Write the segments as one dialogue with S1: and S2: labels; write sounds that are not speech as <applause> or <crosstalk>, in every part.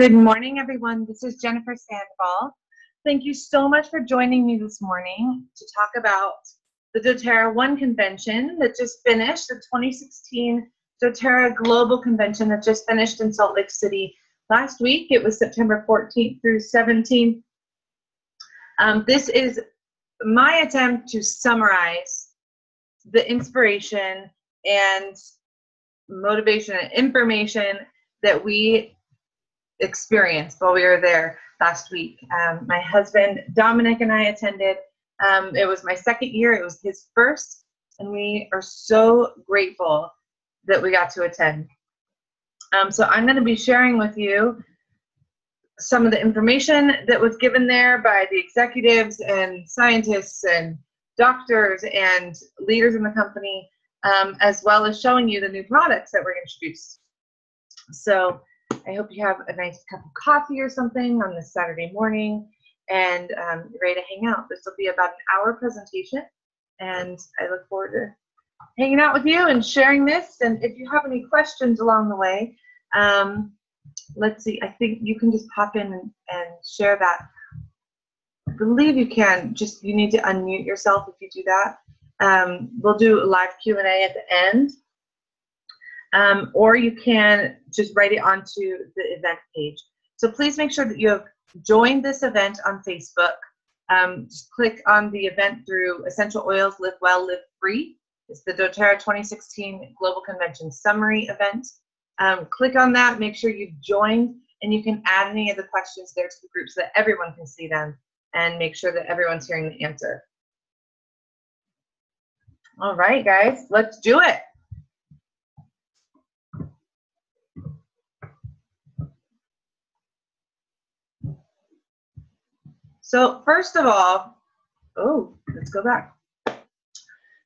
S1: Good morning, everyone. This is Jennifer Sandoval. Thank you so much for joining me this morning to talk about the doTERRA One convention that just finished, the 2016 doTERRA Global Convention that just finished in Salt Lake City last week. It was September 14th through 17th. Um, this is my attempt to summarize the inspiration and motivation and information that we experienced while we were there last week. Um, my husband Dominic and I attended. Um, it was my second year, it was his first, and we are so grateful that we got to attend. Um, so I'm going to be sharing with you some of the information that was given there by the executives and scientists and doctors and leaders in the company, um, as well as showing you the new products that were introduced. So I hope you have a nice cup of coffee or something on this Saturday morning and um, ready to hang out. This will be about an hour presentation, and I look forward to hanging out with you and sharing this. And if you have any questions along the way, um, let's see, I think you can just pop in and, and share that. I believe you can. Just you need to unmute yourself if you do that. Um, we'll do a live Q&A at the end um, or you can just write it onto the event page. So please make sure that you have joined this event on Facebook. Um, just click on the event through Essential Oils Live Well, Live Free. It's the doTERRA 2016 Global Convention Summary event. Um, click on that, make sure you've joined, and you can add any of the questions there to the group so that everyone can see them and make sure that everyone's hearing the answer. All right, guys, let's do it. So first of all, oh, let's go back.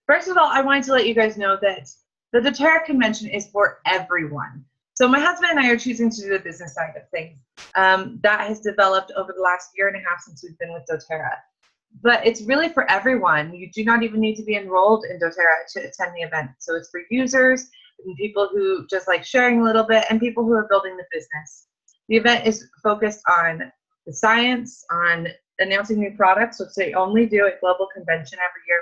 S1: First of all, I wanted to let you guys know that the doTERRA convention is for everyone. So my husband and I are choosing to do the business side of things. Um, that has developed over the last year and a half since we've been with doTERRA. But it's really for everyone. You do not even need to be enrolled in doTERRA to attend the event. So it's for users and people who just like sharing a little bit and people who are building the business. The event is focused on the science, on announcing new products, which they only do at Global Convention every year,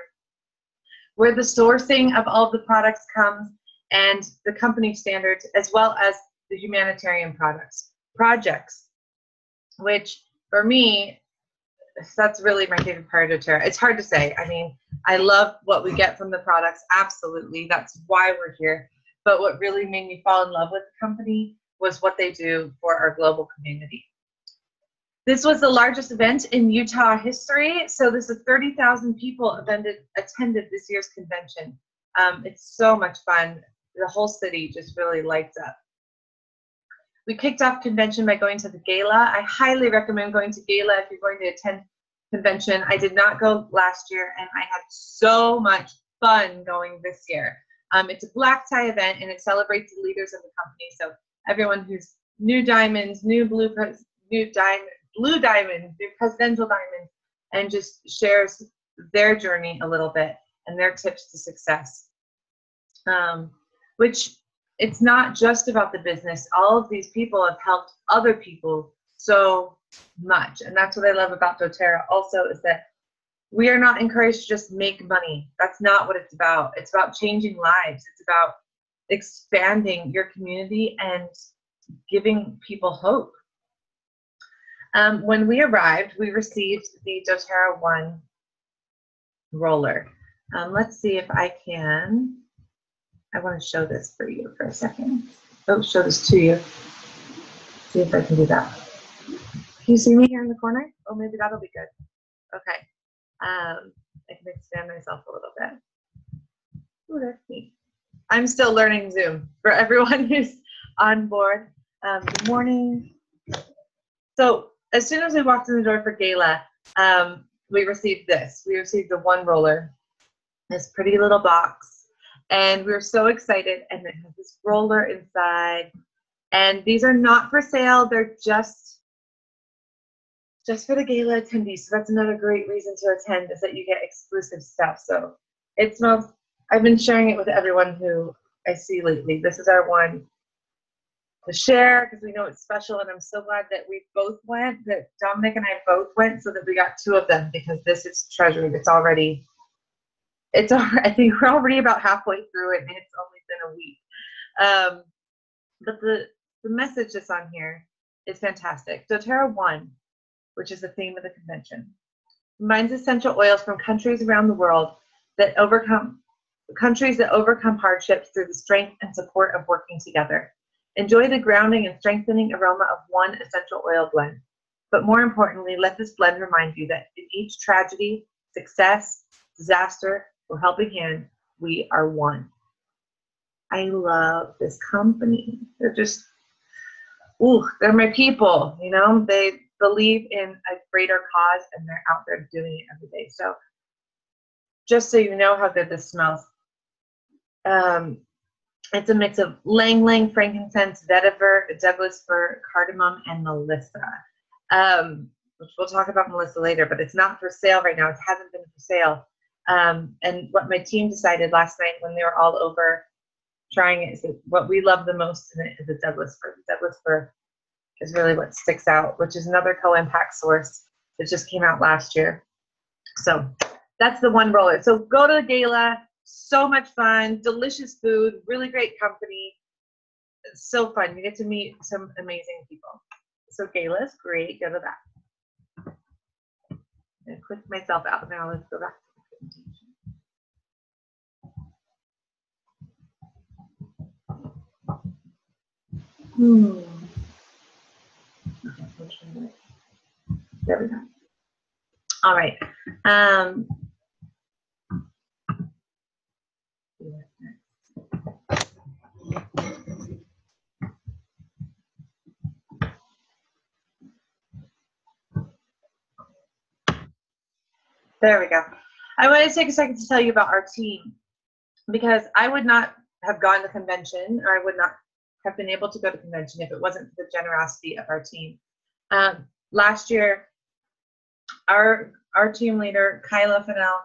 S1: where the sourcing of all the products comes and the company standards, as well as the humanitarian products projects, which for me, that's really my favorite part of doTERRA. It's hard to say. I mean, I love what we get from the products, absolutely. That's why we're here. But what really made me fall in love with the company was what they do for our global community. This was the largest event in Utah history. So this is 30,000 people attended, attended this year's convention. Um, it's so much fun. The whole city just really lights up. We kicked off convention by going to the gala. I highly recommend going to gala if you're going to attend convention. I did not go last year and I had so much fun going this year. Um, it's a black tie event and it celebrates the leaders of the company. So everyone who's new diamonds, new blueprints, new diamond, blue diamond, their presidential diamond, and just shares their journey a little bit and their tips to success. Um, which it's not just about the business. All of these people have helped other people so much. And that's what I love about doTERRA also is that we are not encouraged to just make money. That's not what it's about. It's about changing lives. It's about expanding your community and giving people hope. Um, when we arrived, we received the doTERRA 1 roller. Um, let's see if I can. I want to show this for you for a second. Oh, show this to you. See if I can do that. Can you see me here in the corner? Oh, maybe that'll be good. Okay. Um, I can expand myself a little bit. Oh, that's neat. I'm still learning Zoom for <laughs> everyone who's on board. Um, good morning. So as soon as we walked in the door for gala, um, we received this. We received the one roller, this pretty little box, and we were so excited. And it has this roller inside, and these are not for sale. They're just just for the gala attendees. So that's another great reason to attend is that you get exclusive stuff. So it smells. I've been sharing it with everyone who I see lately. This is our one to share because we know it's special. And I'm so glad that we both went, that Dominic and I both went, so that we got two of them because this is treasured. It's already, it's <laughs> I think we're already about halfway through it, and it's only been a week. Um, but the the message that's on here is fantastic. doTERRA One, which is the theme of the convention, combines essential oils from countries around the world that overcome countries that overcome hardships through the strength and support of working together. Enjoy the grounding and strengthening aroma of one essential oil blend. But more importantly, let this blend remind you that in each tragedy, success, disaster, or helping hand, we are one. I love this company. They're just, ooh, they're my people. You know, they believe in a greater cause and they're out there doing it every day. So, just so you know how good this smells, um, it's a mix of ylang ylang, frankincense, vetiver, Douglas fir, cardamom, and melissa. Um, which we'll talk about melissa later, but it's not for sale right now. It hasn't been for sale. Um, and what my team decided last night when they were all over trying it is that what we love the most in it is the Douglas fir. The Douglas fir is really what sticks out, which is another co-impact source that just came out last year. So that's the one roller. So go to the gala, so much fun, delicious food, really great company. It's so fun. You get to meet some amazing people. So Gala's great. Go to that. I clicked myself out now. Let's go back to the presentation. Hmm. There we go. All right. Um, There we go. I want to take a second to tell you about our team because I would not have gone to convention or I would not have been able to go to convention if it wasn't for the generosity of our team. Um, last year, our our team leader, Kyla Fennell,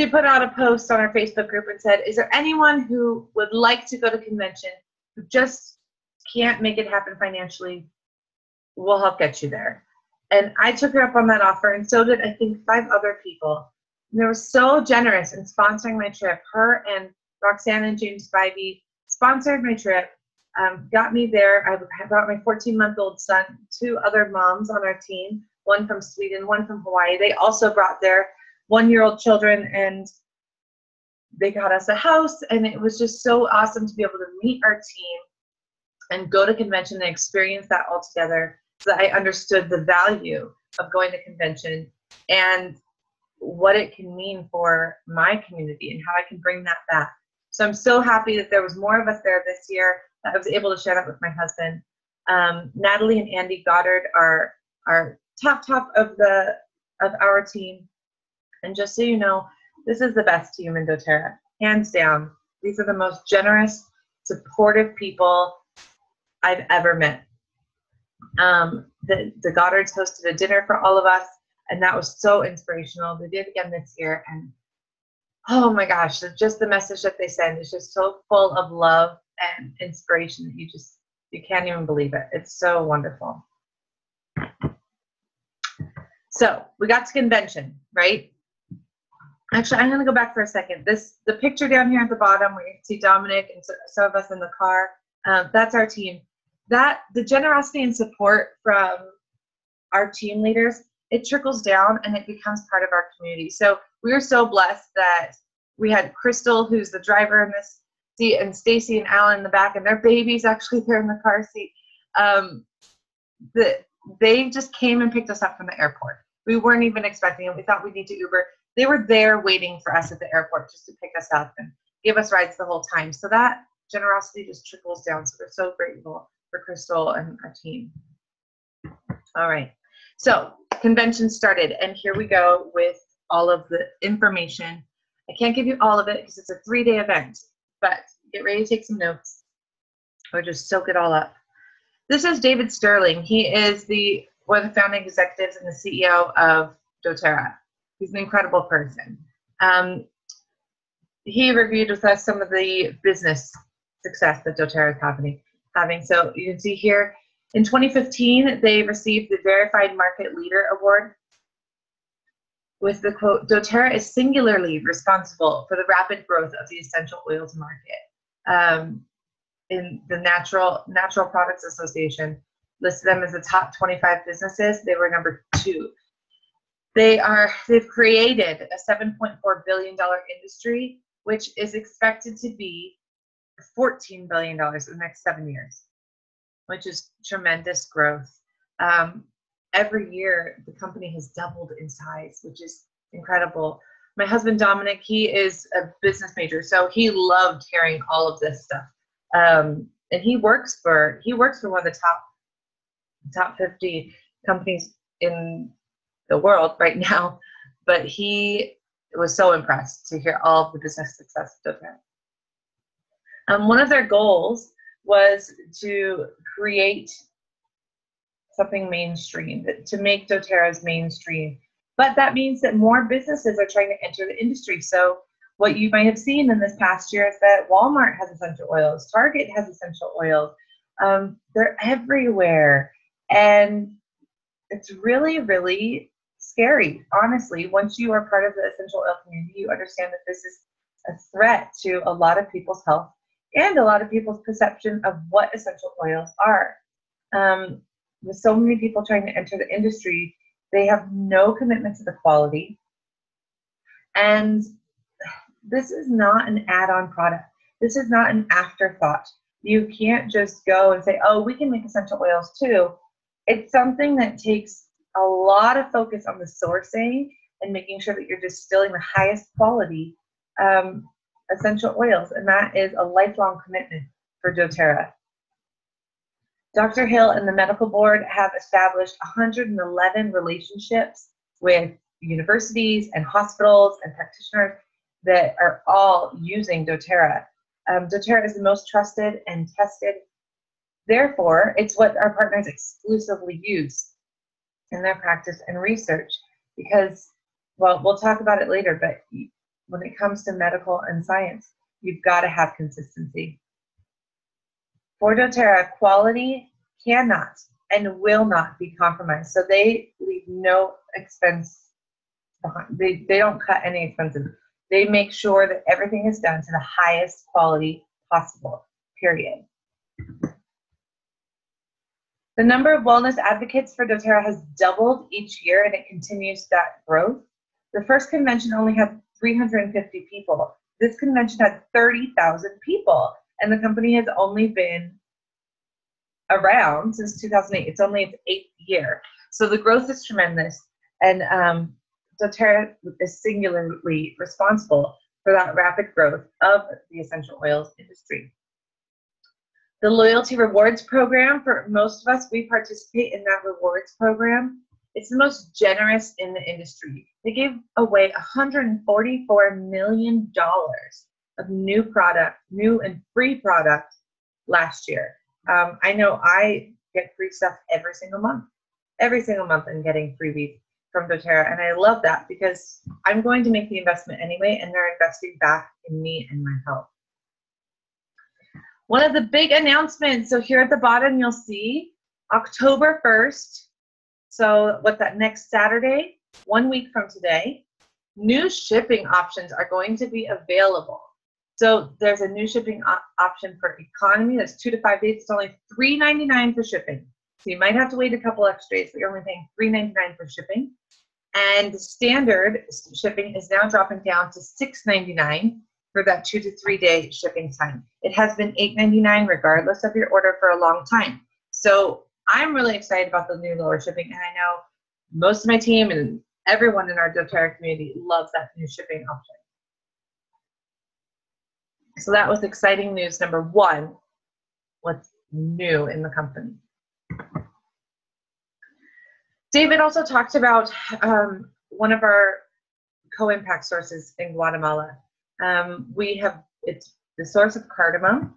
S1: she put out a post on our Facebook group and said, Is there anyone who would like to go to convention who just can't make it happen financially? We'll help get you there. And I took her up on that offer, and so did I think five other people. And they were so generous in sponsoring my trip. Her and Roxanne and James Spivey sponsored my trip, um, got me there. I brought my 14 month old son, two other moms on our team, one from Sweden, one from Hawaii. They also brought their one year old children, and they got us a house. And it was just so awesome to be able to meet our team and go to convention and experience that all together so I understood the value of going to convention and what it can mean for my community and how I can bring that back. So I'm so happy that there was more of us there this year that I was able to share that with my husband. Um, Natalie and Andy Goddard are are top top of the of our team. And just so you know, this is the best team in doTERRA, hands down. These are the most generous, supportive people I've ever met. Um, the, the Goddards hosted a dinner for all of us, and that was so inspirational. They did it again this year, and oh my gosh, just the message that they send is just so full of love and inspiration that you just you can't even believe it. It's so wonderful. So we got to convention, right? Actually, I'm going to go back for a second. This the picture down here at the bottom where you can see Dominic and some of us in the car. Um, that's our team. That the generosity and support from our team leaders it trickles down and it becomes part of our community. So we are so blessed that we had crystal who's the driver in this seat and stacy and alan in the back and their babies actually <laughs> there in the car seat. Um, the, they just came and picked us up from the airport. We weren't even expecting it. We thought we'd need to uber they were there waiting for us at the airport just to pick us up and give us rides the whole time so that generosity just trickles down so we're so grateful for Crystal and our team. All right, so convention started, and here we go with all of the information. I can't give you all of it because it's a three-day event, but get ready to take some notes or just soak it all up. This is David Stirling. He is the one of the founding executives and the CEO of doTERRA. He's an incredible person. Um, he reviewed with us some of the business success that doTERRA is having. So you can see here in 2015, they received the Verified Market Leader Award with the quote, doTERRA is singularly responsible for the rapid growth of the essential oils market. Um, in the Natural Natural Products Association listed them as the top 25 businesses. They were number two. They are they've created a 7.4 billion dollar industry, which is expected to be 14 billion dollars in the next seven years, which is tremendous growth. Um, every year, the company has doubled in size, which is incredible. My husband Dominic, he is a business major, so he loved hearing all of this stuff. Um, and he works for he works for one of the top top 50 companies in the world right now. But he was so impressed to hear all of the business success of doTERRA. Um, one of their goals was to create something mainstream, to make doTERRA's mainstream. But that means that more businesses are trying to enter the industry. So what you might have seen in this past year is that Walmart has essential oils, Target has essential oils. Um, they're everywhere. And it's really, really scary, honestly. Once you are part of the essential oil community, you understand that this is a threat to a lot of people's health and a lot of people's perception of what essential oils are. Um, with so many people trying to enter the industry, they have no commitment to the quality. And this is not an add on product. This is not an afterthought. You can't just go and say, oh, we can make essential oils too. It's something that takes a lot of focus on the sourcing and making sure that you're distilling the highest quality um, essential oils, and that is a lifelong commitment for doTERRA. Dr. Hill and the medical board have established 111 relationships with universities and hospitals and practitioners that are all using doTERRA. Um, doTERRA is the most trusted and tested. Therefore, it's what our partners exclusively use in their practice and research because, well, we'll talk about it later, but when it comes to medical and science, you've got to have consistency. For doTERRA, quality cannot and will not be compromised. So they leave no expense behind. They, they don't cut any expenses. They make sure that everything is done to the highest quality possible, period. The number of wellness advocates for doTERRA has doubled each year and it continues that growth. The first convention only had 350 people. This convention had 30,000 people, and the company has only been around since 2008. It's only its eighth year. So the growth is tremendous, and um, doTERRA is singularly responsible for that rapid growth of the essential oils industry. The loyalty rewards program, for most of us, we participate in that rewards program. It's the most generous in the industry. They gave away $144 million of new product, new and free product last year. Um, I know I get free stuff every single month. Every single month I'm getting freebies from doTERRA, and I love that because I'm going to make the investment anyway, and they're investing back in me and my health. One of the big announcements, so here at the bottom you'll see October 1st, so what's that, next Saturday, one week from today, new shipping options are going to be available. So there's a new shipping op option for economy that's two to five days. It's only $3.99 for shipping. So you might have to wait a couple extra days, but you're only paying $3.99 for shipping. And standard shipping is now dropping down to $6.99 for that two to three day shipping time. It has been $8.99 regardless of your order for a long time. So I'm really excited about the new lower shipping, and I know most of my team and everyone in our doTERRA community loves that new shipping option. So that was exciting news number one, what's new in the company. David also talked about um, one of our co-impact sources in Guatemala. Um, we have, it's the source of cardamom.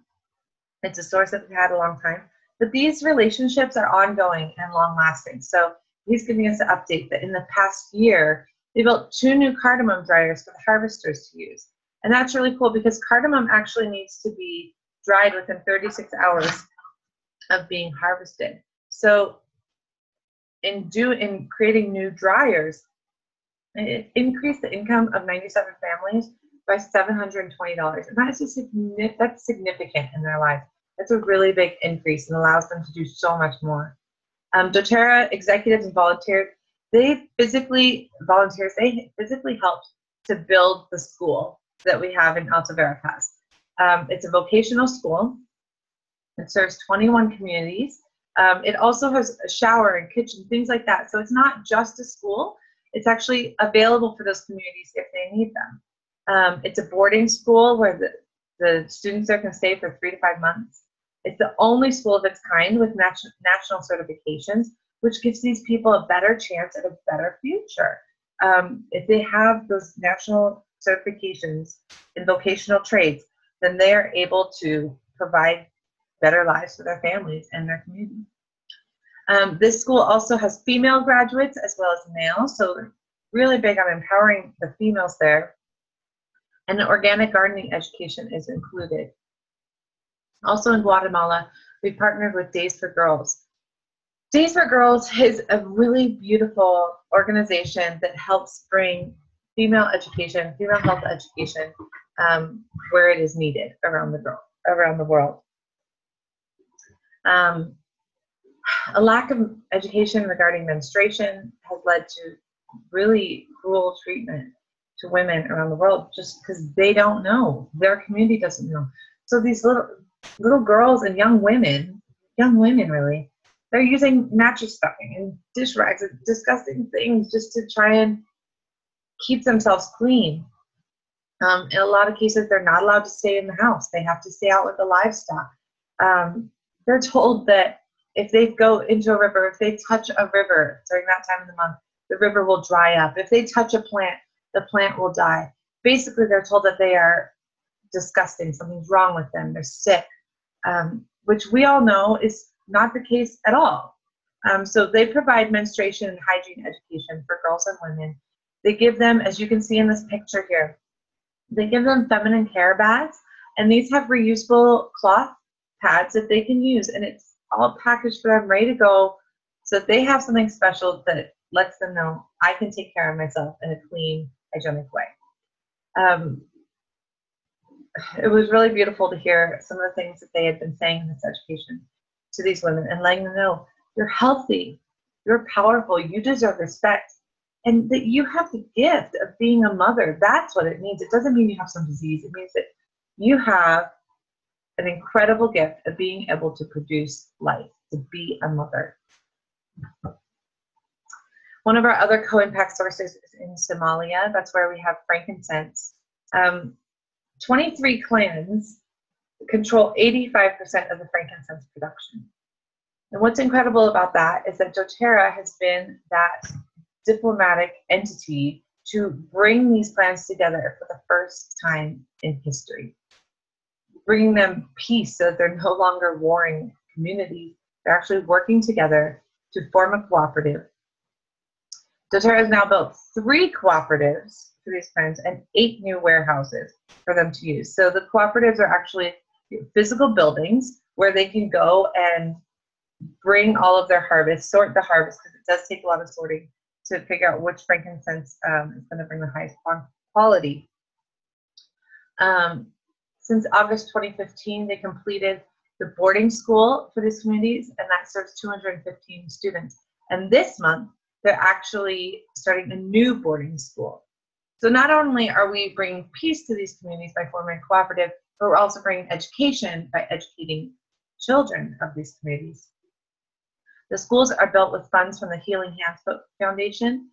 S1: It's a source that we've had a long time. But these relationships are ongoing and long lasting. So he's giving us an update that in the past year, they built two new cardamom dryers for the harvesters to use. And that's really cool because cardamom actually needs to be dried within 36 hours of being harvested. So in do in creating new dryers, it increased the income of 97 families by $720. And that's a significant, that's significant in their life. That's a really big increase and allows them to do so much more. Um, doTERRA executives and volunteers, they physically, volunteers, they physically helped to build the school that we have in Alta Verapaz. Um, it's a vocational school. It serves 21 communities. Um, it also has a shower and kitchen, things like that. So it's not just a school. It's actually available for those communities if they need them. Um, it's a boarding school where the, the students there can stay for three to five months. It's the only school of its kind with nat- national certifications, which gives these people a better chance at a better future. Um, if they have those national certifications in vocational trades, then they are able to provide better lives for their families and their community. Um, this school also has female graduates as well as male, so really big on empowering the females there. And organic gardening education is included. Also in Guatemala, we partnered with Days for Girls. Days for Girls is a really beautiful organization that helps bring female education, female health education, um, where it is needed around the girl, around the world. Um, a lack of education regarding menstruation has led to really cruel treatment to women around the world just because they don't know. Their community doesn't know. So these little little girls and young women young women really they're using mattress stuffing and dish rags and disgusting things just to try and keep themselves clean. Um, in a lot of cases they're not allowed to stay in the house. They have to stay out with the livestock. Um, they're told that if they go into a river, if they touch a river during that time of the month, the river will dry up. If they touch a plant, the plant will die. Basically, they're told that they are disgusting, something's wrong with them, they're sick, um, which we all know is not the case at all. Um, so they provide menstruation and hygiene education for girls and women. They give them, as you can see in this picture here, they give them feminine care bags, and these have reusable cloth pads that they can use, and it's all packaged for them, ready to go, so that they have something special that lets them know I can take care of myself in a clean, hygienic way. Um, it was really beautiful to hear some of the things that they had been saying in this education to these women and letting them know you're healthy, you're powerful, you deserve respect, and that you have the gift of being a mother. That's what it means. It doesn't mean you have some disease, it means that you have an incredible gift of being able to produce life, to be a mother. One of our other co-impact sources is in Somalia. That's where we have frankincense. Um, 23 clans control 85% of the frankincense production. And what's incredible about that is that doTERRA has been that diplomatic entity to bring these clans together for the first time in history bringing them peace so that they're no longer warring communities. They're actually working together to form a cooperative. doTERRA has now built three cooperatives for these plants and eight new warehouses for them to use. So the cooperatives are actually physical buildings where they can go and bring all of their harvest, sort the harvest, because it does take a lot of sorting to figure out which frankincense um, is going to bring the highest quality. Um, since August 2015, they completed the boarding school for these communities, and that serves 215 students. And this month, they're actually starting a new boarding school. So not only are we bringing peace to these communities by forming a cooperative, but we're also bringing education by educating children of these communities. The schools are built with funds from the Healing Hands Foundation.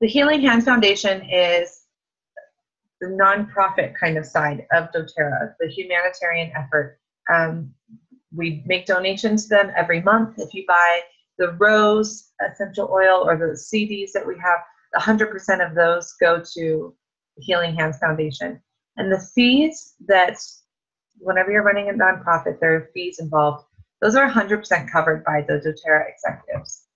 S1: The Healing Hands Foundation is the nonprofit kind of side of doTERRA, the humanitarian effort. Um, we make donations to them every month. If you buy the rose essential oil or the CDs that we have, 100% of those go to Healing Hands Foundation. And the fees that, whenever you're running a nonprofit, there are fees involved. Those are 100% covered by the doTERRA executives.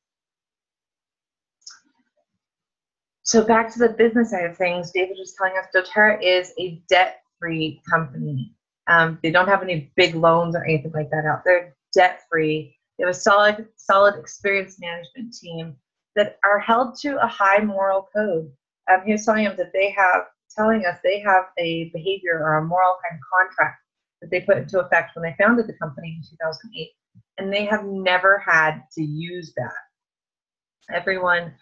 S1: So back to the business side of things, David was telling us doTERRA is a debt-free company. Um, they don't have any big loans or anything like that out. They're debt free. They have a solid, solid experience management team that are held to a high moral code. Um, he telling him that they have, telling us they have a behavior or a moral kind of contract that they put into effect when they founded the company in 2008, and they have never had to use that. Everyone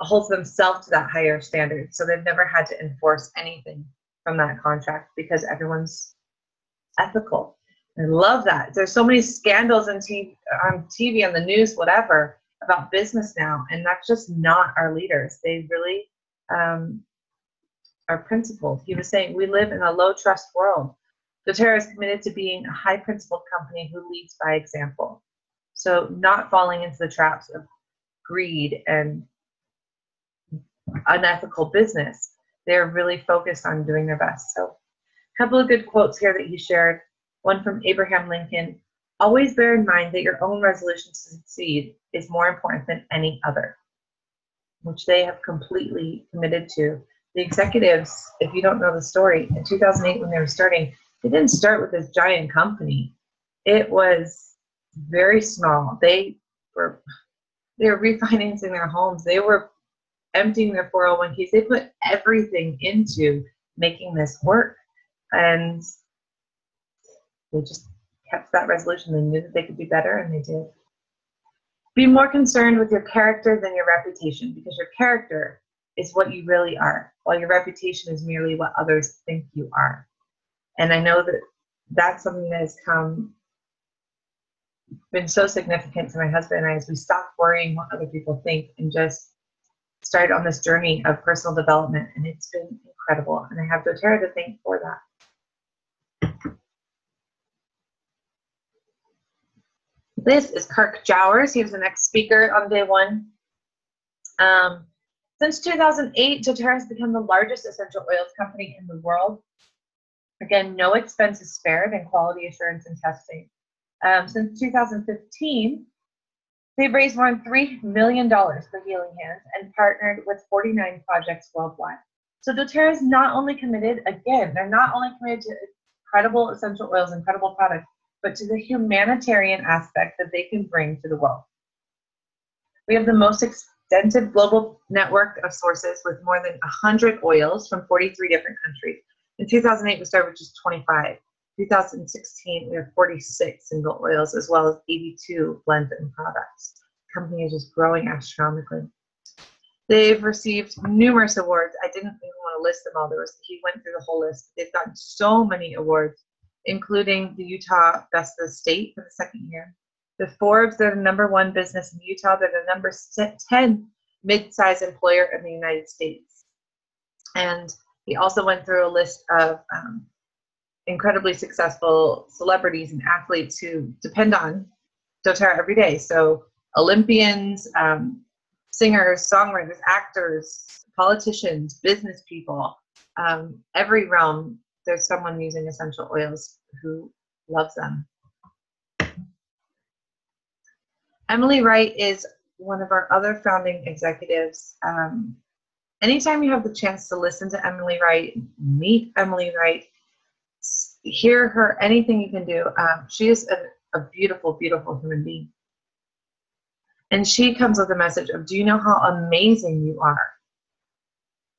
S1: holds themselves to that higher standard, so they've never had to enforce anything from that contract because everyone's ethical. I love that. There's so many scandals on TV, on TV, on the news, whatever, about business now, and that's just not our leaders. They really um, are principled. He was saying we live in a low trust world. doTERRA is committed to being a high principled company who leads by example. So not falling into the traps of greed and unethical business. They're really focused on doing their best. So a couple of good quotes here that he shared. One from Abraham Lincoln. Always bear in mind that your own resolution to succeed is more important than any other, which they have completely committed to. The executives, if you don't know the story, in 2008 when they were starting, they didn't start with this giant company. It was very small. They were they were refinancing their homes. They were emptying their 401ks. They put everything into making this work. And they just kept that resolution. They knew that they could do better, and they did. Be more concerned with your character than your reputation because your character is what you really are, while your reputation is merely what others think you are. And I know that that's something that has come been so significant to my husband and I as we stopped worrying what other people think and just started on this journey of personal development. And it's been incredible. And I have doTERRA to thank for that. This is Kirk Jowers. He was the next speaker on day one. Um, since 2008, doTERRA has become the largest essential oils company in the world. Again, no expense is spared in quality assurance and testing. Um, since 2015, they've raised more than $3 million for Healing Hands and partnered with 49 projects worldwide. So doTERRA is not only committed, again, they're not only committed to incredible essential oils, incredible products, but to the humanitarian aspect that they can bring to the world. We have the most extensive global network of sources with more than 100 oils from 43 different countries. In 2008, we started with just 25. 2016, we have 46 single oils as well as 82 blends and products. The company is just growing astronomically. They've received numerous awards. I didn't even want to list them all. There was he went through the whole list. They've gotten so many awards, including the Utah Best of the State for the second year. The Forbes, they're the number one business in Utah. They're the number 10 mid-sized employer in the United States. And he also went through a list of um, incredibly successful celebrities and athletes who depend on doTERRA every day. So Olympians, um, singers, songwriters, actors, politicians, business people, um, every realm, there's someone using essential oils who loves them. Emily Wright is one of our other founding executives. Um, anytime you have the chance to listen to Emily Wright, meet Emily Wright, hear her, anything you can do. Um, she is a, a beautiful, beautiful human being. And she comes with a message of, Do you know how amazing you are?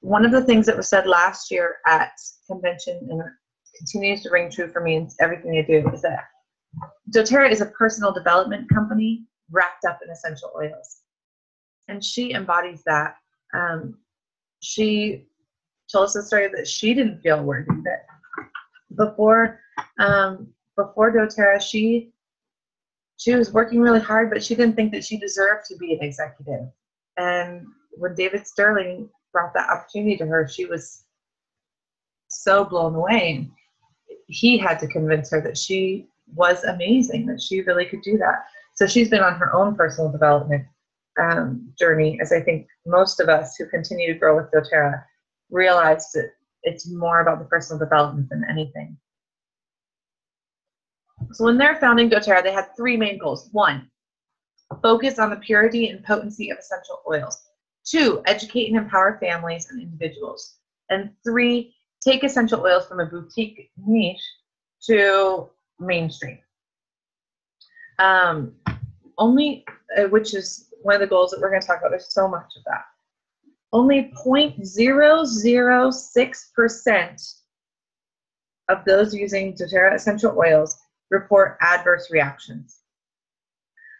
S1: One of the things that was said last year at convention and continues to ring true for me in everything I do is that doTERRA is a personal development company wrapped up in essential oils. And she embodies that. Um, she told us a story that she didn't feel worthy, that before um, before doTERRA, she she was working really hard, but she didn't think that she deserved to be an executive. And when David Stirling brought that opportunity to her, she was so blown away. He had to convince her that she was amazing, that she really could do that. So she's been on her own personal development um, journey, as I think most of us who continue to grow with doTERRA realize that it's more about the personal development than anything. So when they're founding doTERRA, they had three main goals. One, focus on the purity and potency of essential oils. Two, educate and empower families and individuals. And three, take essential oils from a boutique niche to mainstream. Um, only, uh, which is one of the goals that we're going to talk about. There's so much of that. Only 0.006% of those using doTERRA essential oils report adverse reactions.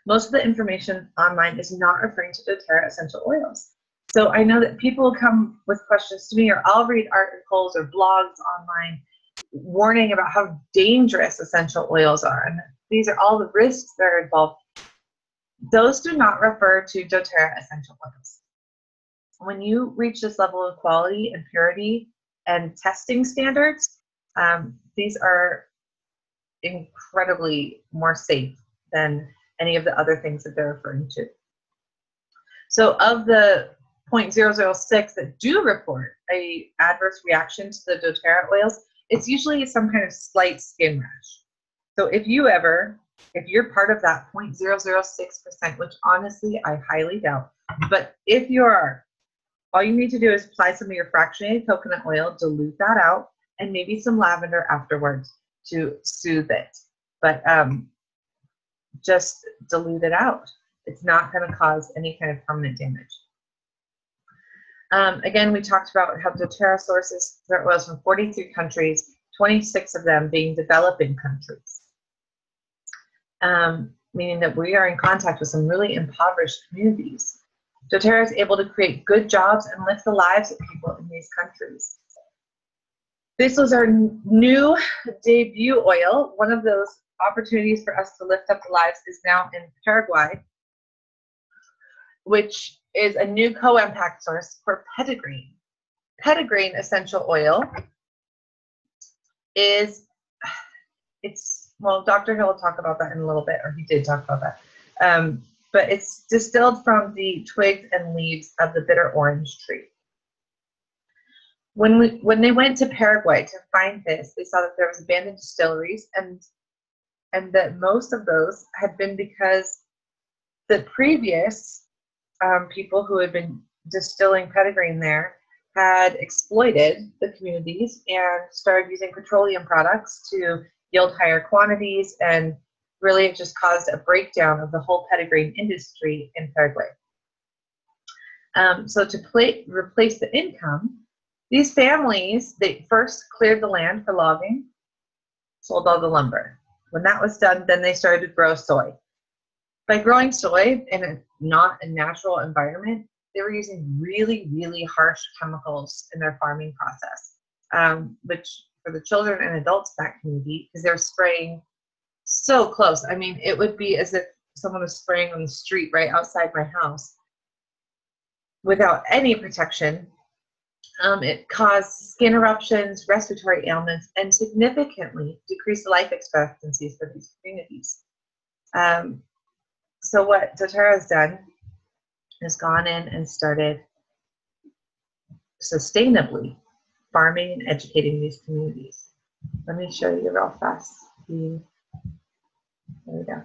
S1: Most of the information online is not referring to doTERRA essential oils. So I know that people come with questions to me, or I'll read articles or blogs online warning about how dangerous essential oils are. And these are all the risks that are involved. Those do not refer to doTERRA essential oils. When you reach this level of quality and purity and testing standards, um, these are incredibly more safe than any of the other things that they're referring to. So of the 0.006 that do report a adverse reaction to the doTERRA oils, it's usually some kind of slight skin rash. So if you ever, if you're part of that 0.006%, which honestly I highly doubt, but if you are, all you need to do is apply some of your fractionated coconut oil, dilute that out, and maybe some lavender afterwards to soothe it. But um, just dilute it out. It's not going to cause any kind of permanent damage. Um, again, we talked about how doTERRA sources oils from 43 countries, 26 of them being developing countries. Um, meaning that we are in contact with some really impoverished communities. doTERRA is able to create good jobs and lift the lives of people in these countries. This was our new debut oil. One of those opportunities for us to lift up the lives is now in Paraguay, which is a new co-impact source for Petitgrain. Petitgrain essential oil is, it's, well, Dr. Hill will talk about that in a little bit, or he did talk about that. Um, but it's distilled from the twigs and leaves of the bitter orange tree. When, we, when they went to Paraguay to find this, they saw that there was abandoned distilleries and and that most of those had been because the previous um, people who had been distilling Petitgrain there had exploited the communities and started using petroleum products to yield higher quantities and really it just caused a breakdown of the whole Petitgrain industry in Paraguay. Um, so to play, replace the income, these families, they first cleared the land for logging, sold all the lumber. When that was done, then they started to grow soy. By growing soy in not a natural environment, they were using really, really harsh chemicals in their farming process, um, which for the children and adults that community, because they're spraying so close. I mean, it would be as if someone was spraying on the street right outside my house without any protection. Um, it caused skin eruptions, respiratory ailments, and significantly decreased life expectancies for these communities. Um, so what doTERRA has done is gone in and started sustainably farming and educating these communities. Let me show you real fast. There we go.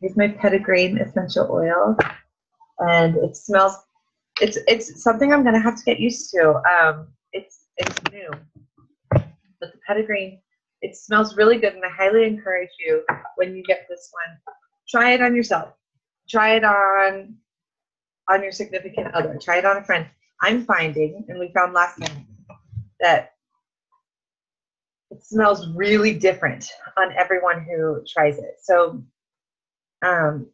S1: Here's my Petitgrain essential oil, and it smells. It's it's something I'm gonna have to get used to. Um, it's it's new, but the Petitgrain it smells really good, and I highly encourage you when you get this one try it on yourself. Try it on on your significant other. Try it on a friend. I'm finding and we found last time that it smells really different on everyone who tries it. So um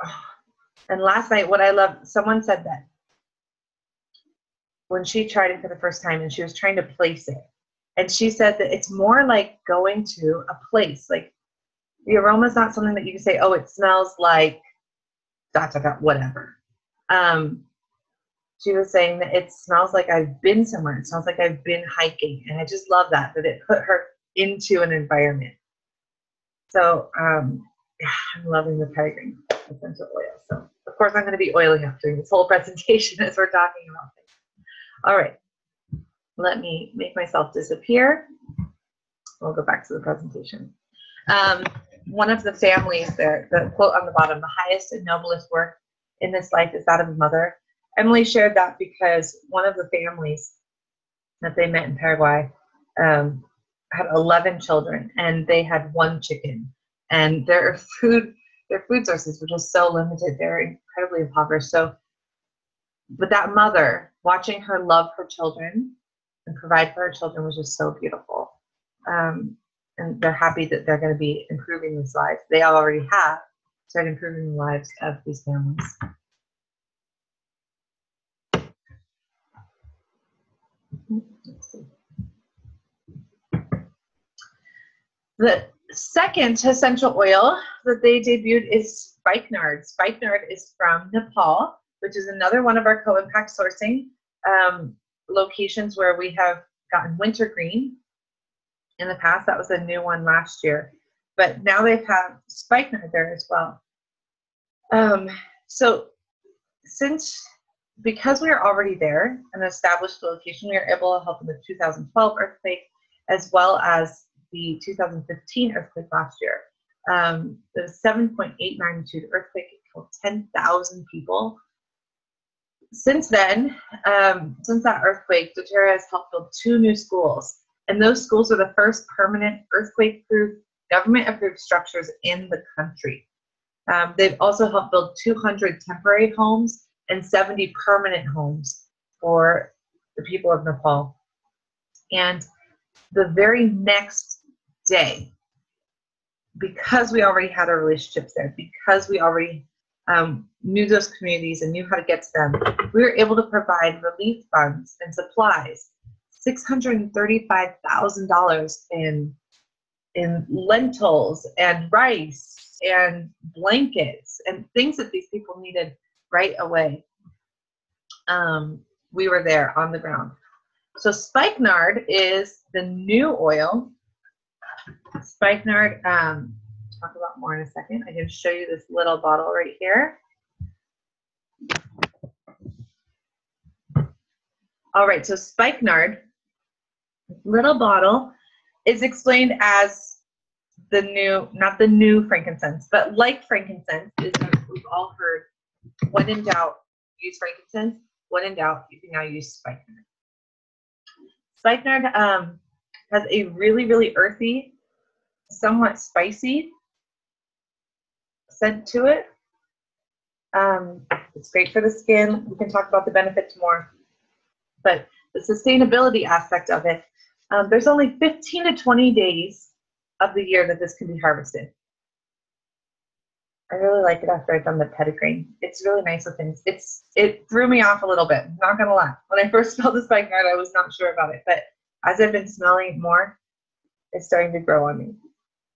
S1: <sighs> and last night what i love someone said that when she tried it for the first time and she was trying to place it and she said that it's more like going to a place like the aroma is not something that you can say, oh, it smells like dot, dot, dot, whatever. Um, she was saying that it smells like I've been somewhere. It smells like I've been hiking. And I just love that, that it put her into an environment. So um, yeah, I'm loving the Petitgrain essential oil. So of course I'm going to be oiling up during this whole <laughs> presentation as we're talking about things. All right, let me make myself disappear. We'll go back to the presentation. Um, one of the families there, the quote on the bottom, the highest and noblest work in this life is that of a mother. Emily shared that because one of the families that they met in Paraguay um, had 11 children and they had one chicken. and their food their food sources were just so limited. They're incredibly impoverished. So, but that mother watching her love her children and provide for her children was just so beautiful. Um, and they're happy that they're going to be improving these lives. They already have started improving the lives of these families. The second essential oil that they debuted is spikenard. Spikenard is from Nepal, which is another one of our co-impact sourcing um, locations where we have gotten wintergreen in the past. That was a new one last year. But now they've had spikenard there as well. Um, so since because we are already there, an established the location, we are able to help in the 2012 earthquake as well as the 2015 earthquake last year. Um, the 7.8 magnitude earthquake killed 10,000 people. Since then, um, since that earthquake, doTERRA has helped build two new schools. And those schools are the first permanent earthquake-proof, government-approved structures in the country. Um, they've also helped build 200 temporary homes and 70 permanent homes for the people of Nepal. And the very next day, because we already had our relationships there, because we already um, knew those communities and knew how to get to them, we were able to provide relief funds and supplies, $635,000 in, in lentils and rice and blankets and things that these people needed right away. Um, we were there on the ground. So spikenard is the new oil spikenard, um, talk about more in a second. I can show you this little bottle right here. All right, so spikenard, little bottle, is explained as the new, not the new frankincense, but like frankincense, is we've all heard, when in doubt, use frankincense. When in doubt, you can now use spikenard. Spikenard um, has a really, really earthy somewhat spicy scent to it. Um, it's great for the skin. We can talk about the benefits more. But the sustainability aspect of it, um, there's only 15 to 20 days of the year that this can be harvested. I really like it after I've done the pedigree. It's really nice looking. It's it threw me off a little bit. not gonna lie. When I first <laughs> smelled the spikenard, I was not sure about it, but as I've been smelling it more, it's starting to grow on me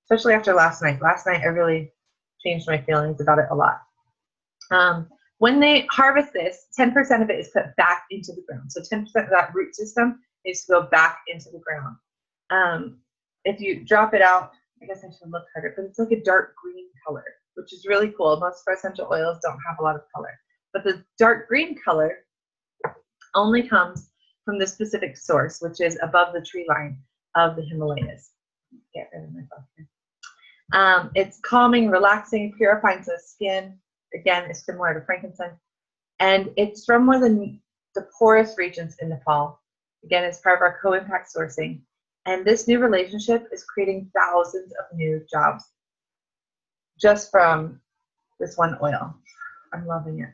S1: especially after last night. Last night, I really changed my feelings about it a lot. Um, when they harvest this, 10% of it is put back into the ground. So 10% of that root system needs to go back into the ground. Um, if you drop it out, I guess I should look harder, but it's like a dark green color, which is really cool. Most of our essential oils don't have a lot of color. But the dark green color only comes from the specific source, which is above the tree line of the Himalayas. Get rid of my here. Um, it's calming, relaxing, purifying the skin. Again, it's similar to frankincense. And it's from one of the, the poorest regions in Nepal. Again, it's part of our co-impact sourcing. And this new relationship is creating thousands of new jobs just from this one oil. I'm loving it.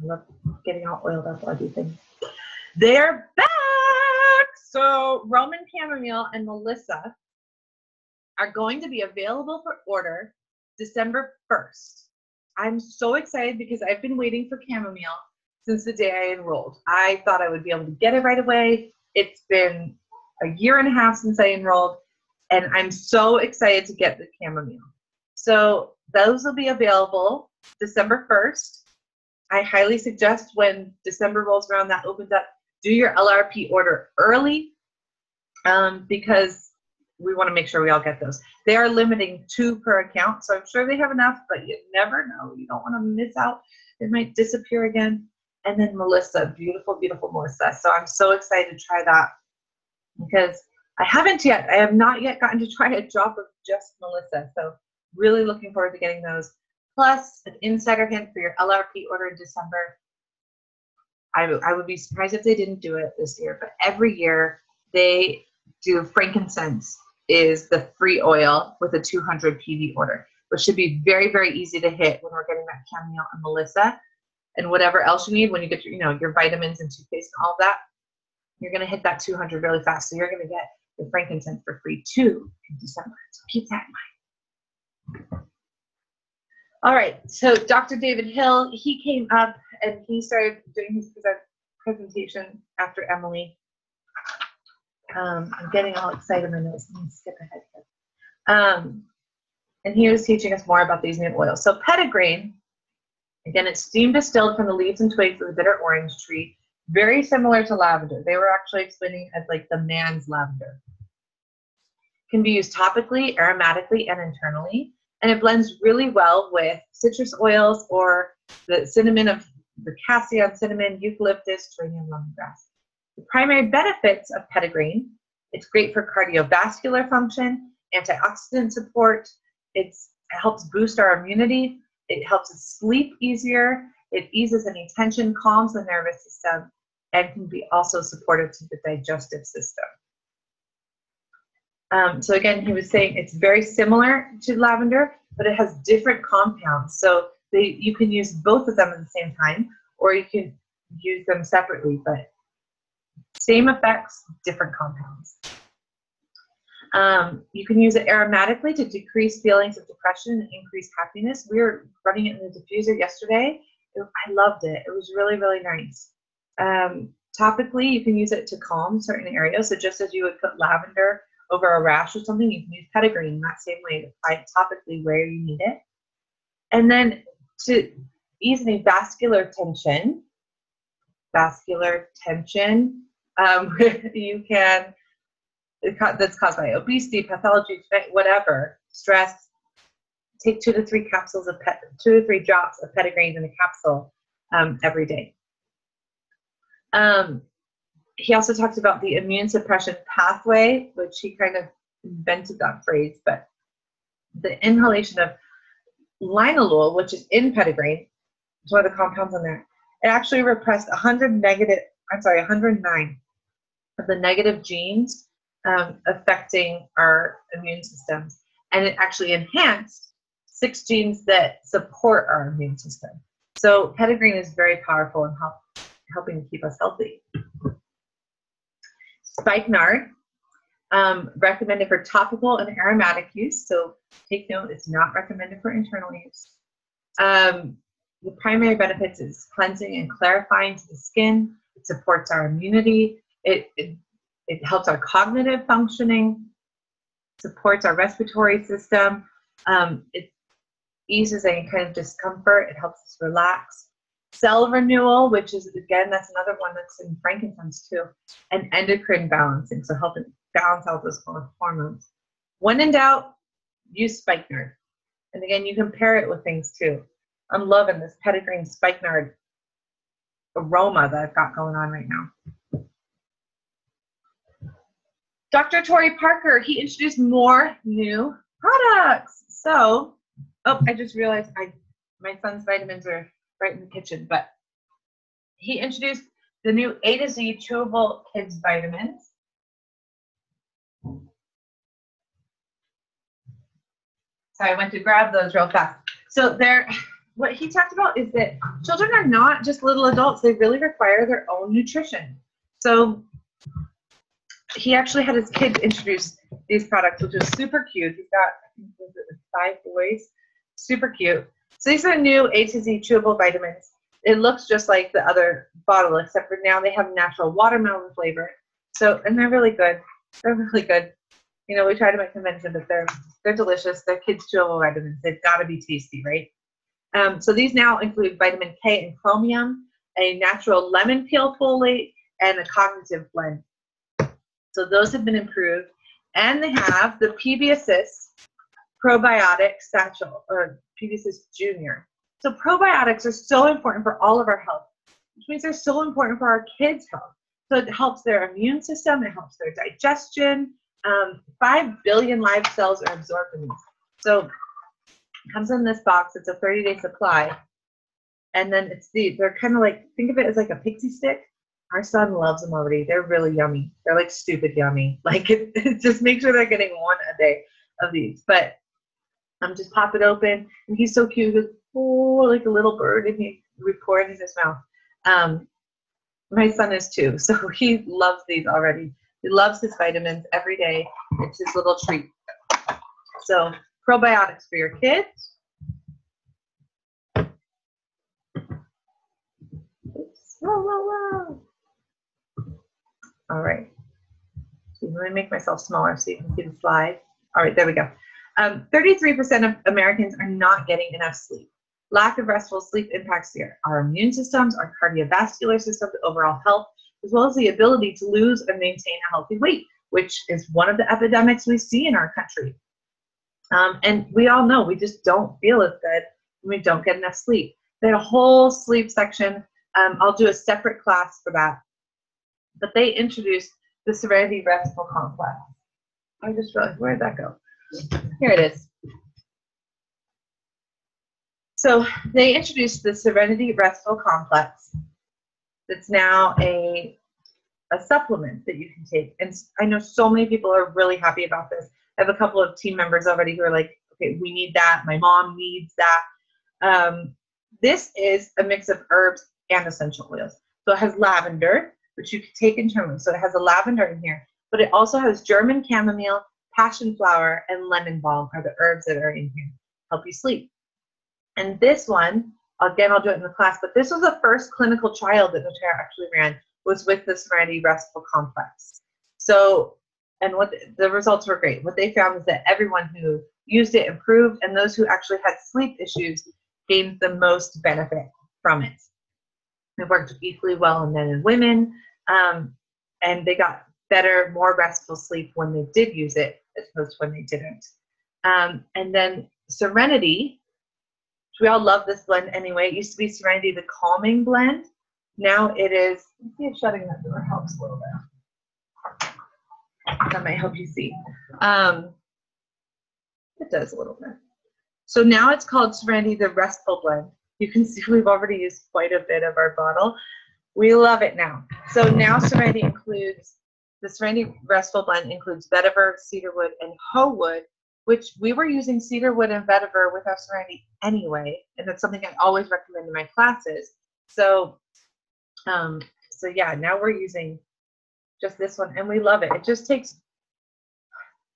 S1: I love getting all oiled up while I do things. They're back! So Roman chamomile and Melissa are going to be available for order December 1st. I'm so excited because I've been waiting for chamomile since the day I enrolled. I thought I would be able to get it right away. It's been a year and a half since I enrolled, and I'm so excited to get the chamomile. So those will be available December 1st. I highly suggest when December rolls around, that opens up, do your LRP order early um, because we want to make sure we all get those. They are limiting two per account, so I'm sure they have enough, but you never know. You don't want to miss out. It might disappear again. And then Melissa, beautiful, beautiful Melissa. So I'm so excited to try that because I haven't yet. I have not yet gotten to <laughs> try a drop of just Melissa. So really looking forward to getting those. Plus, an insider hint for your LRP order in December. I, I would be surprised if they didn't do it this year, but every year they do frankincense is the free oil with a 200 PV order, which should be very, very easy to hit when we're getting that chamomile and Melissa and whatever else you need when you get your, you know, your vitamins and toothpaste and all that. You're going to hit that 200 really fast. So you're going to get the frankincense for free too in December. So keep that in mind. All right, so Dr. David Hill, he came up and he started doing his presentation after Emily. Um, I'm getting all excited. in My notes. Let me skip ahead here. Um, and he was teaching us more about these new oils. So petitgrain, again, it's steam distilled from the leaves and twigs of the bitter orange tree, very similar to lavender. They were actually explaining as like the man's lavender. Can be used topically, aromatically, and internally. And it blends really well with citrus oils or the cinnamon of the cassia cinnamon, eucalyptus, geranium, lemongrass. The primary benefits of petitgrain, it's great for cardiovascular function, antioxidant support, it's, it helps boost our immunity, it helps us sleep easier, it eases any tension, calms the nervous system, and can be also supportive to the digestive system. Um, so again, he was saying it's very similar to lavender, but it has different compounds. So they, you can use both of them at the same time, or you can use them separately, but same effects, different compounds. Um, you can use it aromatically to decrease feelings of depression and increase happiness. We were running it in the diffuser yesterday. It, I loved it. It was really, really nice. Um, topically, you can use it to calm certain areas. So just as you would put lavender over a rash or something, you can use petitgrain in that same way to apply topically where you need it. And then to ease any vascular tension, vascular tension, um, <laughs> you can, that's caused by obesity, pathology, whatever, stress, take two to three capsules of pet, two to three drops of petitgrain in a capsule um, every day. Um, he also talks about the immune suppression pathway, which he kind of invented that phrase, but the inhalation of linalool, which is in petitgrain, it's one of the compounds in there, it actually repressed 100 negative, I'm sorry, 109 of the negative genes um, affecting our immune systems. And it actually enhanced six genes that support our immune system. So petitgrain is very powerful in help, helping keep us healthy. Spikenard, um, recommended for topical and aromatic use. So take note, it's not recommended for internal use. Um, the primary benefits is cleansing and clarifying to the skin. It supports our immunity. It, it, it helps our cognitive functioning, supports our respiratory system. Um, it eases any kind of discomfort. It helps us relax. Cell renewal, which is again, that's another one that's in frankincense too, and endocrine balancing, so helping balance out those hormones. When in doubt, use spikenard. And again, you can pair it with things too. I'm loving this petitgrain spikenard aroma that I've got going on right now. Dr. Tori Parker, he introduced more new products. So, oh, I just realized I my son's vitamins are right in the kitchen, but he introduced the new A to Z chewable kids vitamins. So I went to grab those real fast. So they're what he talked about is that children are not just little adults, they really require their own nutrition. So he actually had his kids introduce these products, which is super cute. He's got five boys, super cute. So these are new A to Z chewable vitamins. It looks just like the other bottle, except for now they have natural watermelon flavor. So, and they're really good. They're really good. You know, we try to make them mention, but they're they're delicious. They're kids chewable vitamins. They've got to be tasty, right? Um, so these now include vitamin K and chromium, a natural lemon peel folate, and a cognitive blend. So those have been improved. And they have the PB Assist probiotic satchel, or PB Assist Junior. So probiotics are so important for all of our health, which means they're so important for our kids' health. So it helps their immune system, it helps their digestion. Um, Five billion live cells are absorbed in these. So comes in this box. It's a 30 day supply. And then it's the, they're kind of like, think of it as like a pixie stick. Our son loves them already. They're really yummy. They're like stupid yummy. <laughs> Like it, it just make sure they're getting one a day of these. But I'm um, just pop it open, and he's so cute. He goes, oh, like a little bird, and he it in his mouth. Um, my son is too, <laughs> so he loves these already. He loves his vitamins every day. It's his little treat. So probiotics for your kids. Whoa, whoa, whoa. All right. Let me make myself smaller so you can see the slide. All right, there we go. 33% um, of Americans are not getting enough sleep. Lack of restful sleep impacts our immune systems, our cardiovascular system, the overall health, as well as the ability to lose and maintain a healthy weight, which is one of the epidemics we see in our country. Um, and we all know we just don't feel as good when we don't get enough sleep. They had a whole sleep section. Um, I'll do a separate class for that. But they introduced the Serenity Restful Complex. I just realized, where did that go? Here it is. So they introduced the Serenity Restful Complex. That's now a a supplement that you can take, and I know so many people are really happy about this. I have a couple of team members already who are like, "Okay, we need that. My mom needs that." Um, this is a mix of herbs and essential oils. So it has lavender, which you can take internally. So it has a lavender in here, but it also has German chamomile, passion flower, and lemon balm are the herbs that are in here. Help you sleep. And this one, again, I'll do it in the class, but this was the first clinical trial that doTERRA actually ran, was with the Serenity Restful Complex. So, and what the, the results were great. What they found is that everyone who used it improved, and those who actually had sleep issues gained the most benefit from it. It worked equally well in men and women, um, and they got better, more restful sleep when they did use it as opposed to when they didn't. Um, and then Serenity, we all love this blend anyway. It used to be Serenity, the calming blend. Now it is, see if shutting that door helps a little bit. That might help you see. Um, it does a little bit. So now it's called Serenity, the Restful Blend. You can see we've already used quite a bit of our bottle. We love it now. So now Serenity includes, the Serenity Restful Blend includes vetiver, cedarwood, and ho wood, which we were using cedarwood and vetiver with our Serenity anyway, and that's something I always recommend in my classes. So, um, so yeah, now we're using just this one, and we love it. It just takes,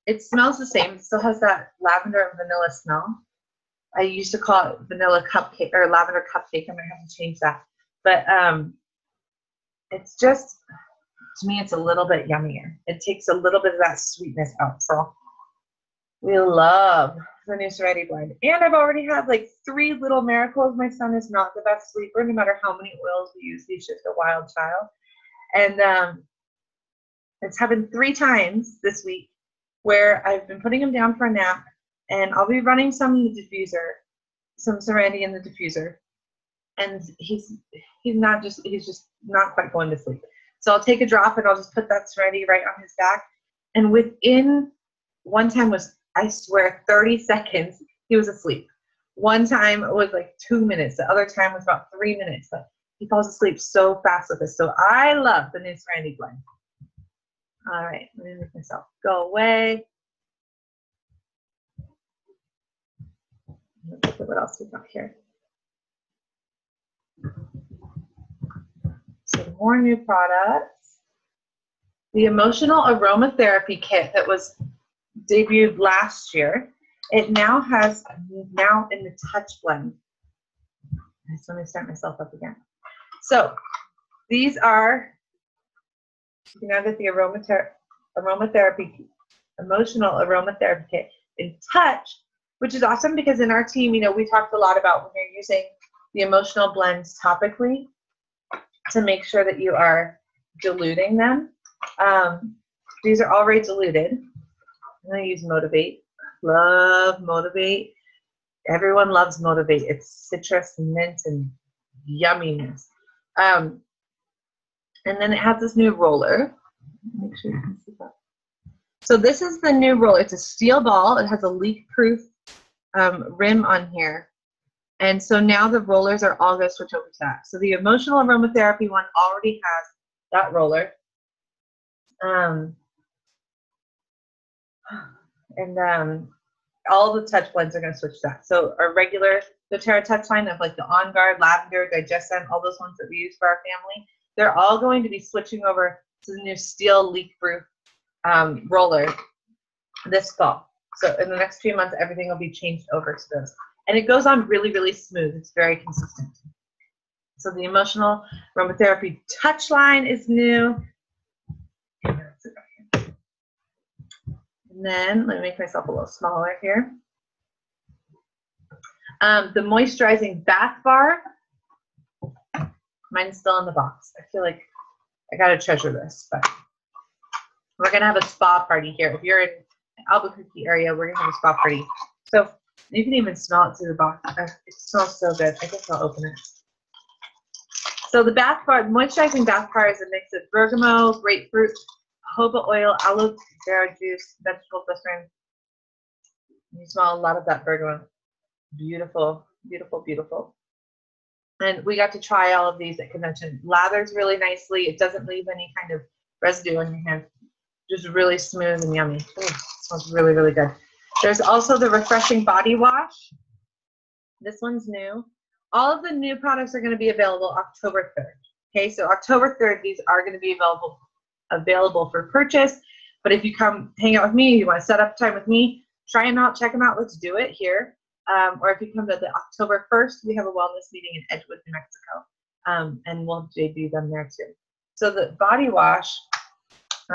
S1: it smells the same. It still has that lavender and vanilla smell. I used to call it vanilla cupcake or lavender cupcake. I might have to change that, but um, it's just to me, it's a little bit yummier. It takes a little bit of that sweetness out. So we love the new Serenity blend. And I've already had like three little miracles. My son is not the best sleeper, no matter how many oils we use. He's just a wild child. And um, it's happened three times this week where I've been putting him down for a nap and I'll be running some in the diffuser, some Serenity in the diffuser. And he's he's not just he's just not quite going to sleep. So I'll take a drop and I'll just put that Serenity right on his back. And within one time was I swear, 30 seconds, he was asleep. One time it was like two minutes. The other time was about three minutes. But he falls asleep so fast with this. So I love the new Serenity blend. All right, let me make myself go away. Let's at what else we got here. More new products. The emotional aromatherapy kit that was debuted last year. It now has now in the touch blend. Let me start myself up again. So these are you know that the aromather aromatherapy emotional aromatherapy kit in touch, which is awesome because in our team, you know, we talked a lot about when you're using the emotional blends topically to make sure that you are diluting them. Um, these are already diluted. I'm going to use Motivate. Love Motivate. Everyone loves Motivate. It's citrus, mint, and yumminess. Um, and then it has this new roller. Make sure you can see that. So this is the new roller. It's a steel ball. It has a leak-proof um, rim on here. And so now the rollers are all going to switch over to that. So the emotional aromatherapy one already has that roller. Um, and um, all the touch blends are going to switch that. So our regular doTERRA touch line of like the On Guard, Lavender, DigestZen, all those ones that we use for our family, they're all going to be switching over to the new steel leak-proof um, roller this fall. So in the next few months, everything will be changed over to those. And it goes on really, really smooth. It's very consistent. So the emotional aromatherapy touch line is new. And then let me make myself a little smaller here. Um, the moisturizing bath bar. Mine's still in the box. I feel like I gotta treasure this, but we're gonna have a spa party here. If you're in Albuquerque area, we're gonna have a spa party. So you can even smell it through the box. It smells so good. I guess I'll open it. So the bath bar, moisturizing bath bar is a mix of bergamot, grapefruit, jojoba oil, aloe vera juice, vegetable glycerin. You smell a lot of that bergamot. Beautiful, beautiful, beautiful. And we got to try all of these at convention. Lathers really nicely. It doesn't leave any kind of residue on your hand. Just really smooth and yummy. Ooh, smells really, really good. There's also the refreshing body wash. This one's new. All of the new products are going to be available October 3rd. Okay, so October 3rd, these are going to be available available for purchase. But if you come hang out with me, you want to set up time with me, try them out, check them out. Let's do it here. Um, or if you come to the October 1st, we have a wellness meeting in Edgewood, New Mexico, um, and we'll debut them there too. So the body wash,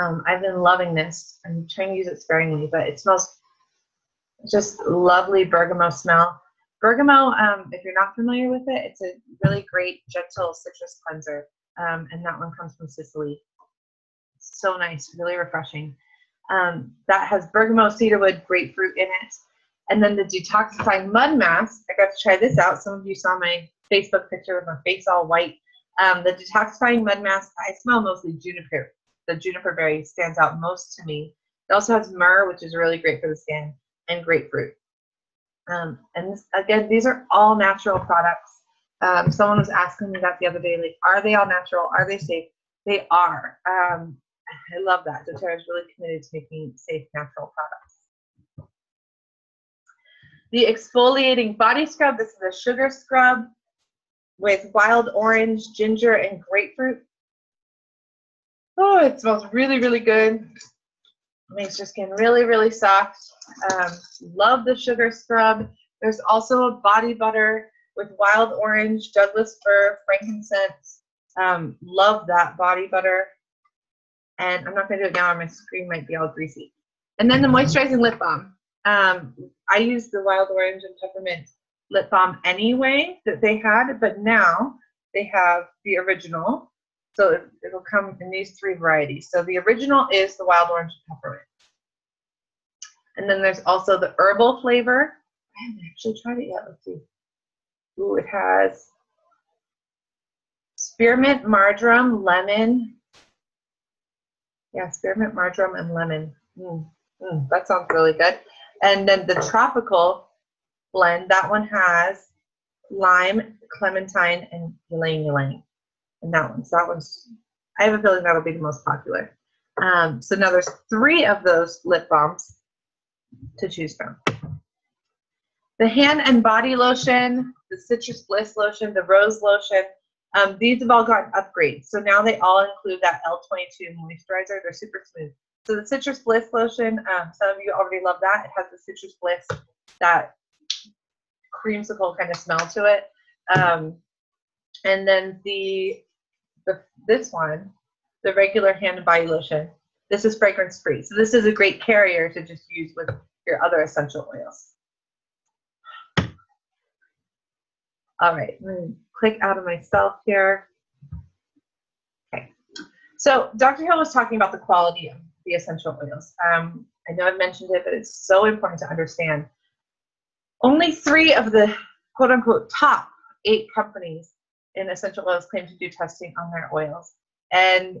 S1: um, I've been loving this. I'm trying to use it sparingly, but it smells just lovely bergamot smell. Bergamot, um, if you're not familiar with it, it's a really great gentle citrus cleanser, um, and that one comes from Sicily. So nice, really refreshing. Um, that has bergamot, cedarwood, grapefruit in it. And then the detoxifying mud mask, I got to try this out. Some of you saw my Facebook picture with my face all white. Um, the detoxifying mud mask, I smell mostly juniper. The juniper berry stands out most to me. It also has myrrh, which is really great for the skin and grapefruit. Um, and this, again, these are all natural products. Um, someone was asking me that the other day, like, are they all natural? Are they safe? They are. Um, I love that. doTERRA is really committed to making safe, natural products. The exfoliating body scrub. This is a sugar scrub with wild orange, ginger, and grapefruit. Oh, it smells really, really good makes your skin really, really soft. Um, love the sugar scrub. There's also a body butter with wild orange, Douglas fir, frankincense. Um, love that body butter. And I'm not going to do it now, or my screen might be all greasy. And then the moisturizing lip balm. Um, I use the wild orange and peppermint lip balm anyway that they had, but now they have the original so it, it'll come in these three varieties. So the original is the wild orange peppermint. And then there's also the herbal flavor. I haven't actually tried it yet. Let's see. Ooh, it has spearmint, marjoram, lemon. Yeah, spearmint, marjoram, and lemon. Mm, mm, that sounds really good. And then the tropical blend, that one has lime, clementine, and ylang ylang and that one. So that one's, I have a feeling that'll be the most popular. Um, so now there's three of those lip balms to choose from. The hand and body lotion, the citrus bliss lotion, the rose lotion, um, these have all gotten upgrades. So now they all include that L22 moisturizer. They're super smooth. So the citrus bliss lotion, um, some of you already love that. It has the citrus bliss, that creamsicle kind of smell to it. Um, and then the the, this one, the regular hand and body lotion, this is fragrance free. So this is a great carrier to just use with your other essential oils. All right, let me click out of myself here. Okay, so Dr. Hill was talking about the quality of the essential oils. Um, I know I've mentioned it, but it's so important to understand. Only three of the quote unquote top eight companies in essential oils claim to do testing on their oils. And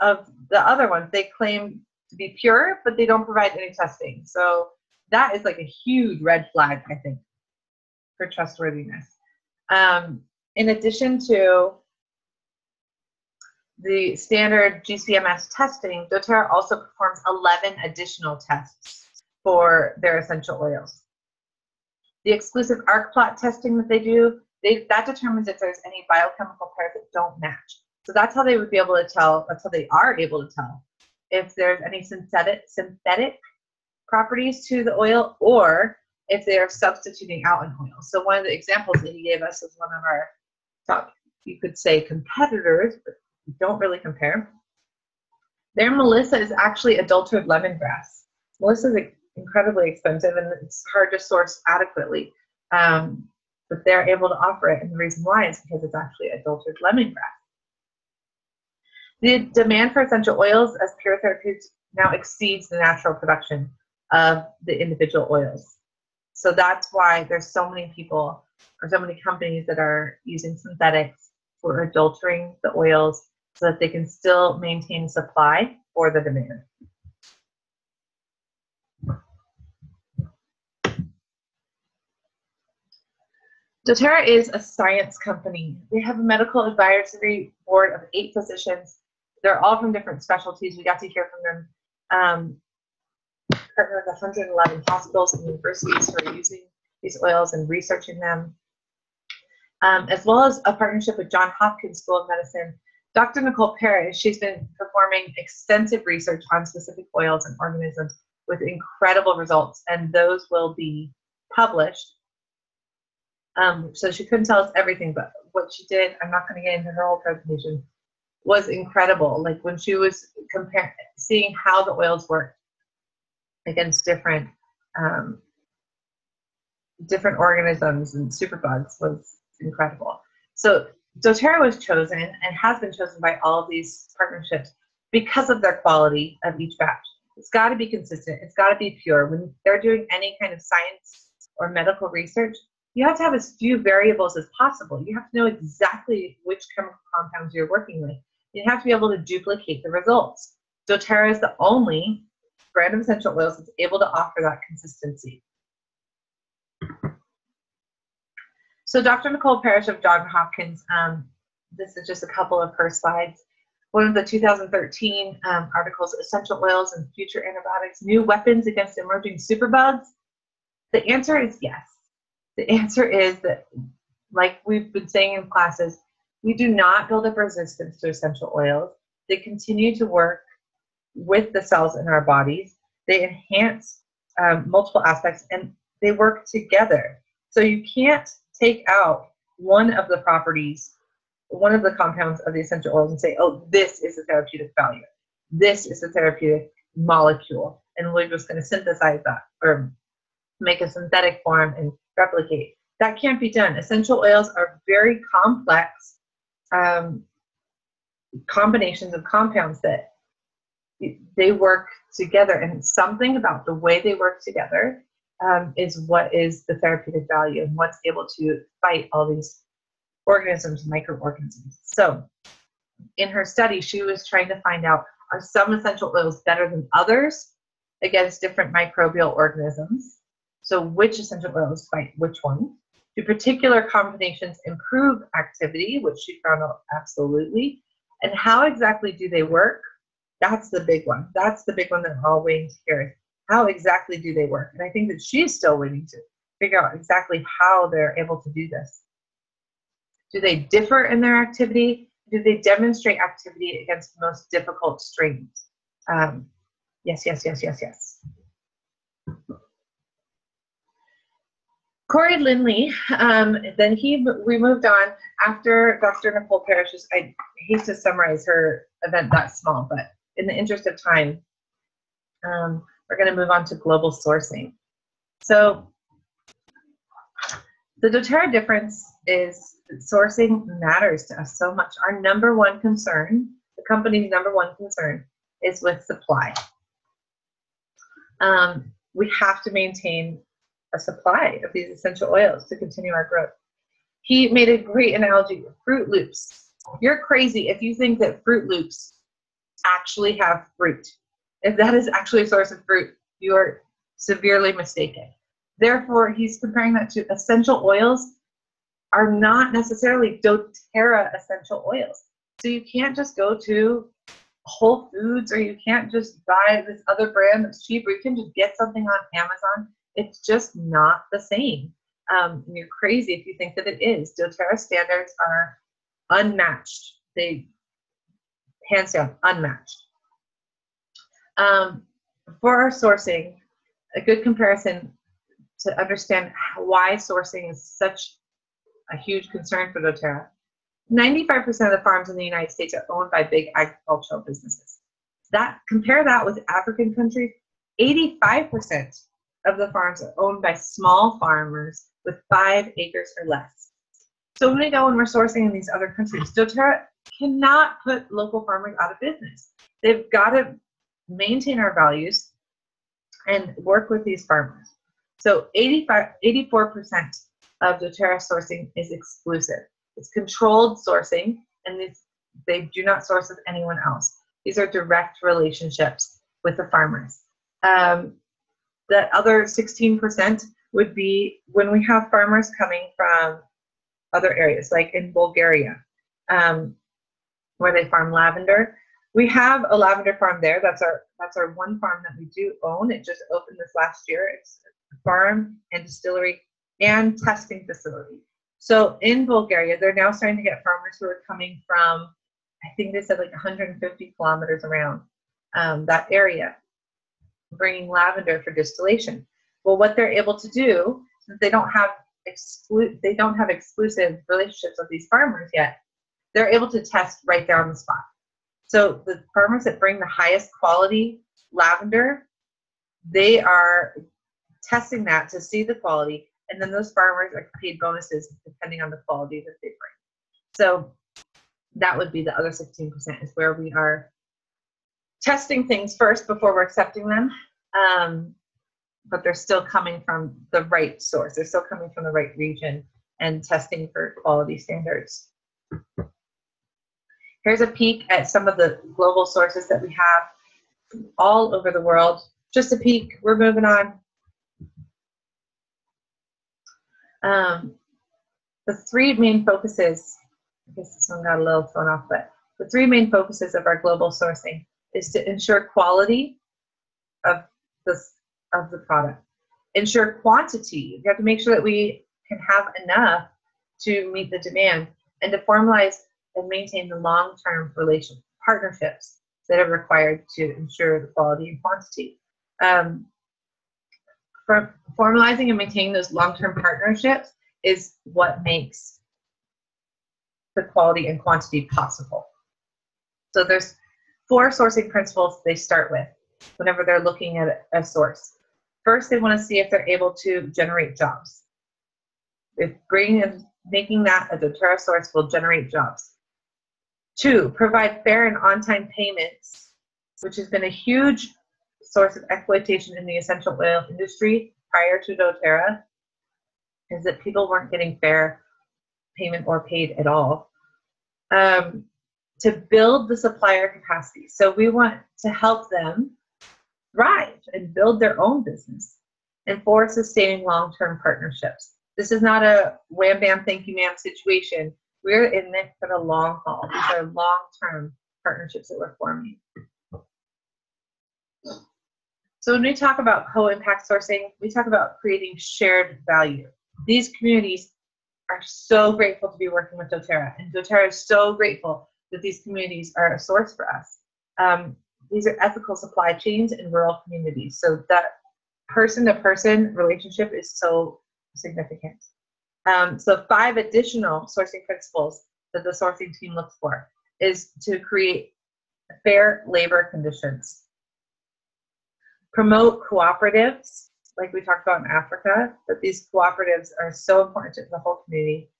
S1: of the other ones, they claim to be pure, but they don't provide any testing. So that is like a huge red flag, I think, for trustworthiness. Um, in addition to the standard GCMS testing, doTERRA also performs 11 additional tests for their essential oils. The exclusive arc plot testing that they do, they, that determines if there's any biochemical pairs that don't match. So that's how they would be able to tell, that's how they are able to tell if there's any synthetic, synthetic properties to the oil or if they are substituting out an oil. So one of the examples that he gave us is one of our top, you could say competitors, but don't really compare. Their Melissa is actually adulterated lemongrass. Melissa is incredibly expensive and it's hard to source adequately. Um, but they're able to offer it, and the reason why is because it's actually adulterated lemongrass. The demand for essential oils as pure therapeutics now exceeds the natural production of the individual oils. So that's why there's so many people or so many companies that are using synthetics or adulterating the oils so that they can still maintain supply for the demand. doTERRA is a science company. They have a medical advisory board of eight physicians. They're all from different specialties. We got to hear from them. Um, partner with 111 hospitals and universities who are using these oils and researching them, um, as well as a partnership with John Hopkins School of Medicine. Dr. Nicole Parrish, she's been performing extensive research on specific oils and organisms with incredible results, and those will be published um, so she couldn't tell us everything, but what she did, I'm not going to get into her whole presentation, was incredible. Like when she was comparing, seeing how the oils work against different um, different organisms and superbugs was incredible. So doTERRA was chosen and has been chosen by all of these partnerships because of their quality of each batch. It's got to be consistent. It's got to be pure. When they're doing any kind of science or medical research, you have to have as few variables as possible. You have to know exactly which chemical compounds you're working with. You have to be able to duplicate the results. doTERRA is the only brand of essential oils that's able to offer that consistency. So Dr. Nicole Parrish of Johns Hopkins, um, this is just a couple of her slides. One of the 2013 um, articles, Essential Oils and Future Antibiotics, New Weapons Against Emerging Superbugs. The answer is yes. The answer is that, like we've been saying in classes, we do not build up resistance to essential oils. They continue to work with the cells in our bodies. They enhance um, multiple aspects and they work together. So you can't take out one of the properties, one of the compounds of the essential oils and say, oh, this is the therapeutic value. This is the therapeutic molecule. And we're just going to synthesize that or make a synthetic form and replicate. That can't be done. Essential oils are very complex um, combinations of compounds that they work together, and something about the way they work together um, is what is the therapeutic value and what's able to fight all these organisms, microorganisms. So, in her study, she was trying to find out are some essential oils better than others against different microbial organisms? So which essential oils fight which one? Do particular combinations improve activity, which she found out absolutely? And how exactly do they work? That's the big one. That's the big one that we're all waiting to hear. How exactly do they work? And I think that she's still waiting to figure out exactly how they're able to do this. Do they differ in their activity? Do they demonstrate activity against the most difficult strains? Um, yes, yes, yes, yes, yes. Corey Lindley, um, then he we moved on after Dr. Nicole Parrish's. I hate to summarize her event that small, but in the interest of time, um, we're going to move on to global sourcing. So the doTERRA difference is sourcing matters to us so much. Our number one concern, the company's number one concern, is with supply. Um, we have to maintain a supply of these essential oils to continue our growth. He made a great analogy Froot Loops. You're crazy if you think that Froot Loops actually have fruit. If that is actually a source of fruit, you are severely mistaken. Therefore, he's comparing that to essential oils are not necessarily doTERRA essential oils. So you can't just go to Whole Foods or you can't just buy this other brand that's cheap or you can just get something on Amazon. It's just not the same. Um, you're crazy if you think that it is. doTERRA standards are unmatched. They, hands down, unmatched. Um, for our sourcing, a good comparison to understand why sourcing is such a huge concern for doTERRA. 95% of the farms in the United States are owned by big agricultural businesses. That compare that with African countries, 85% of the farms are owned by small farmers with five acres or less. So when we go and we're sourcing in these other countries, doTERRA cannot put local farmers out of business. They've got to maintain our values and work with these farmers. So 85, 84% of doTERRA sourcing is exclusive. It's controlled sourcing, and they do not source with anyone else. These are direct relationships with the farmers. Um, the other 16% would be when we have farmers coming from other areas, like in Bulgaria, um, where they farm lavender. We have a lavender farm there. That's our that's our one farm that we do own. It just opened this last year. It's a farm and distillery and testing facility. So in Bulgaria, they're now starting to get farmers who are coming from, I think they said like 150 kilometers around um, that area, bringing lavender for distillation. Well, what they're able to do, since they don't have exclu- they don't have exclusive relationships with these farmers yet, they're able to test right there on the spot. So the farmers that bring the highest quality lavender, they are testing that to see the quality, and then those farmers are paid bonuses depending on the quality that they bring. So that would be the other 16% is where we are testing things first before we're accepting them. Um, but they're still coming from the right source. They're still coming from the right region and testing for quality standards. Here's a peek at some of the global sources that we have all over the world. Just a peek, we're moving on. Um, the three main focuses, I guess this one got a little thrown off, but the three main focuses of our global sourcing is to ensure quality of the, of the product, ensure quantity. We have to make sure that we can have enough to meet the demand, and to formalize and maintain the long-term relation partnerships that are required to ensure the quality and quantity. Um, for formalizing and maintaining those long-term partnerships is what makes the quality and quantity possible. So there's four sourcing principles they start with whenever they're looking at a source. First, they want to see if they're able to generate jobs. If bringing making that a doTERRA source will generate jobs. Two, provide fair and on-time payments, which has been a huge source of exploitation in the essential oil industry prior to doTERRA, is that people weren't getting fair payment or paid at all. Um, to build the supplier capacity. So we want to help them thrive and build their own business and for sustaining long-term partnerships. This is not a wham bam thank you ma'am situation we're in this for the long haul. These are long term partnerships that we're forming. So when we talk about co-impact sourcing, we talk about creating shared value. These communities are so grateful to be working with doTERRA, and doTERRA is so grateful that these communities are a source for us. Um, these are ethical supply chains in rural communities, so that person-to-person relationship is so significant. Um, so five additional sourcing principles that the sourcing team looks for is to create fair labor conditions, promote cooperatives, like we talked about in Africa, that these cooperatives are so important to the whole community.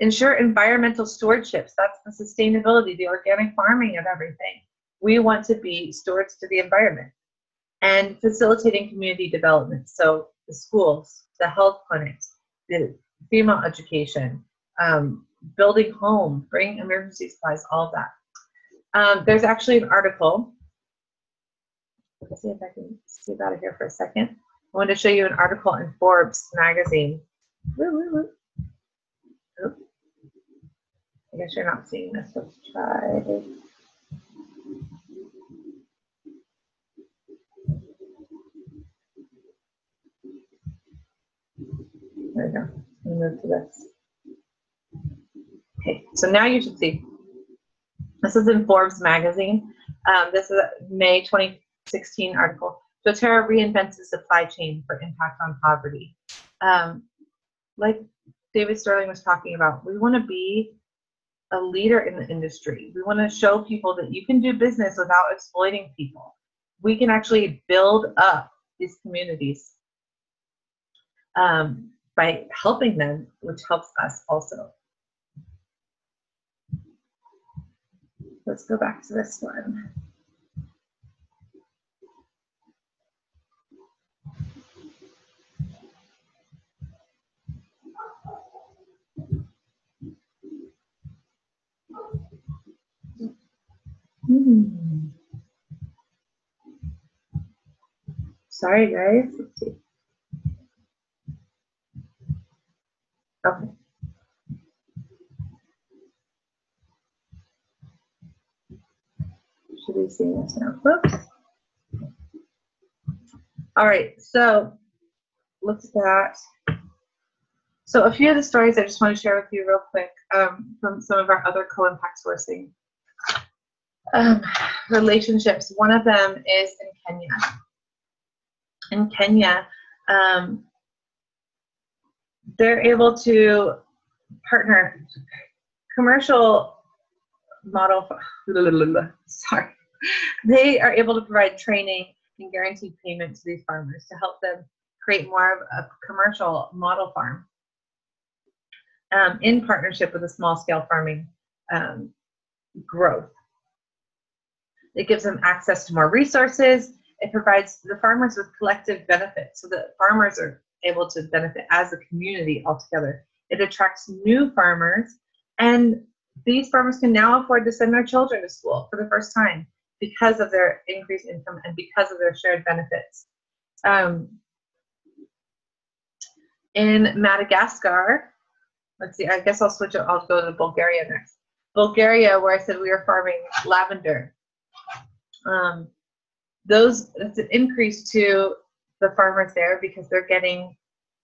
S1: Ensure environmental stewardships, that's the sustainability, the organic farming of everything. We want to be stewards to the environment. And facilitating community development, so the schools, the health clinics, the female education, um, building home, bringing emergency supplies, all that. Um, there's actually an article. Let's see if I can see out of here for a second. I want to show you an article in Forbes magazine. Woo, woo, woo. I guess you're not seeing this. Let's try. There we go. Move to this. Okay, so now you should see. This is in Forbes magazine. Um, this is a May 2016 article. doTERRA reinvents the supply chain for impact on poverty. Um, like David Stirling was talking about, we want to be a leader in the industry. We want to show people that you can do business without exploiting people. We can actually build up these communities um, by helping them, which helps us also. Let's go back to this one. Hmm. Sorry, guys. See. Okay. Should we see this now? Whoops. All right, so look at that. So a few of the stories I just want to share with you real quick um, from some of our other co-impact sourcing um, relationships. One of them is in Kenya. In Kenya, um, they're able to partner commercial model. <laughs> Sorry, they are able to provide training and guaranteed payment to these farmers to help them create more of a commercial model farm um, in partnership with a small scale farming um, growth. It gives them access to more resources. It provides the farmers with collective benefits so that farmers are able to benefit as a community altogether. It attracts new farmers, and these farmers can now afford to send their children to school for the first time because of their increased income and because of their shared benefits. Um, in Madagascar, let's see, I guess I'll switch it, I'll go to Bulgaria next. Bulgaria, where I said we were farming lavender um, those that's an increase to the farmers there because they're getting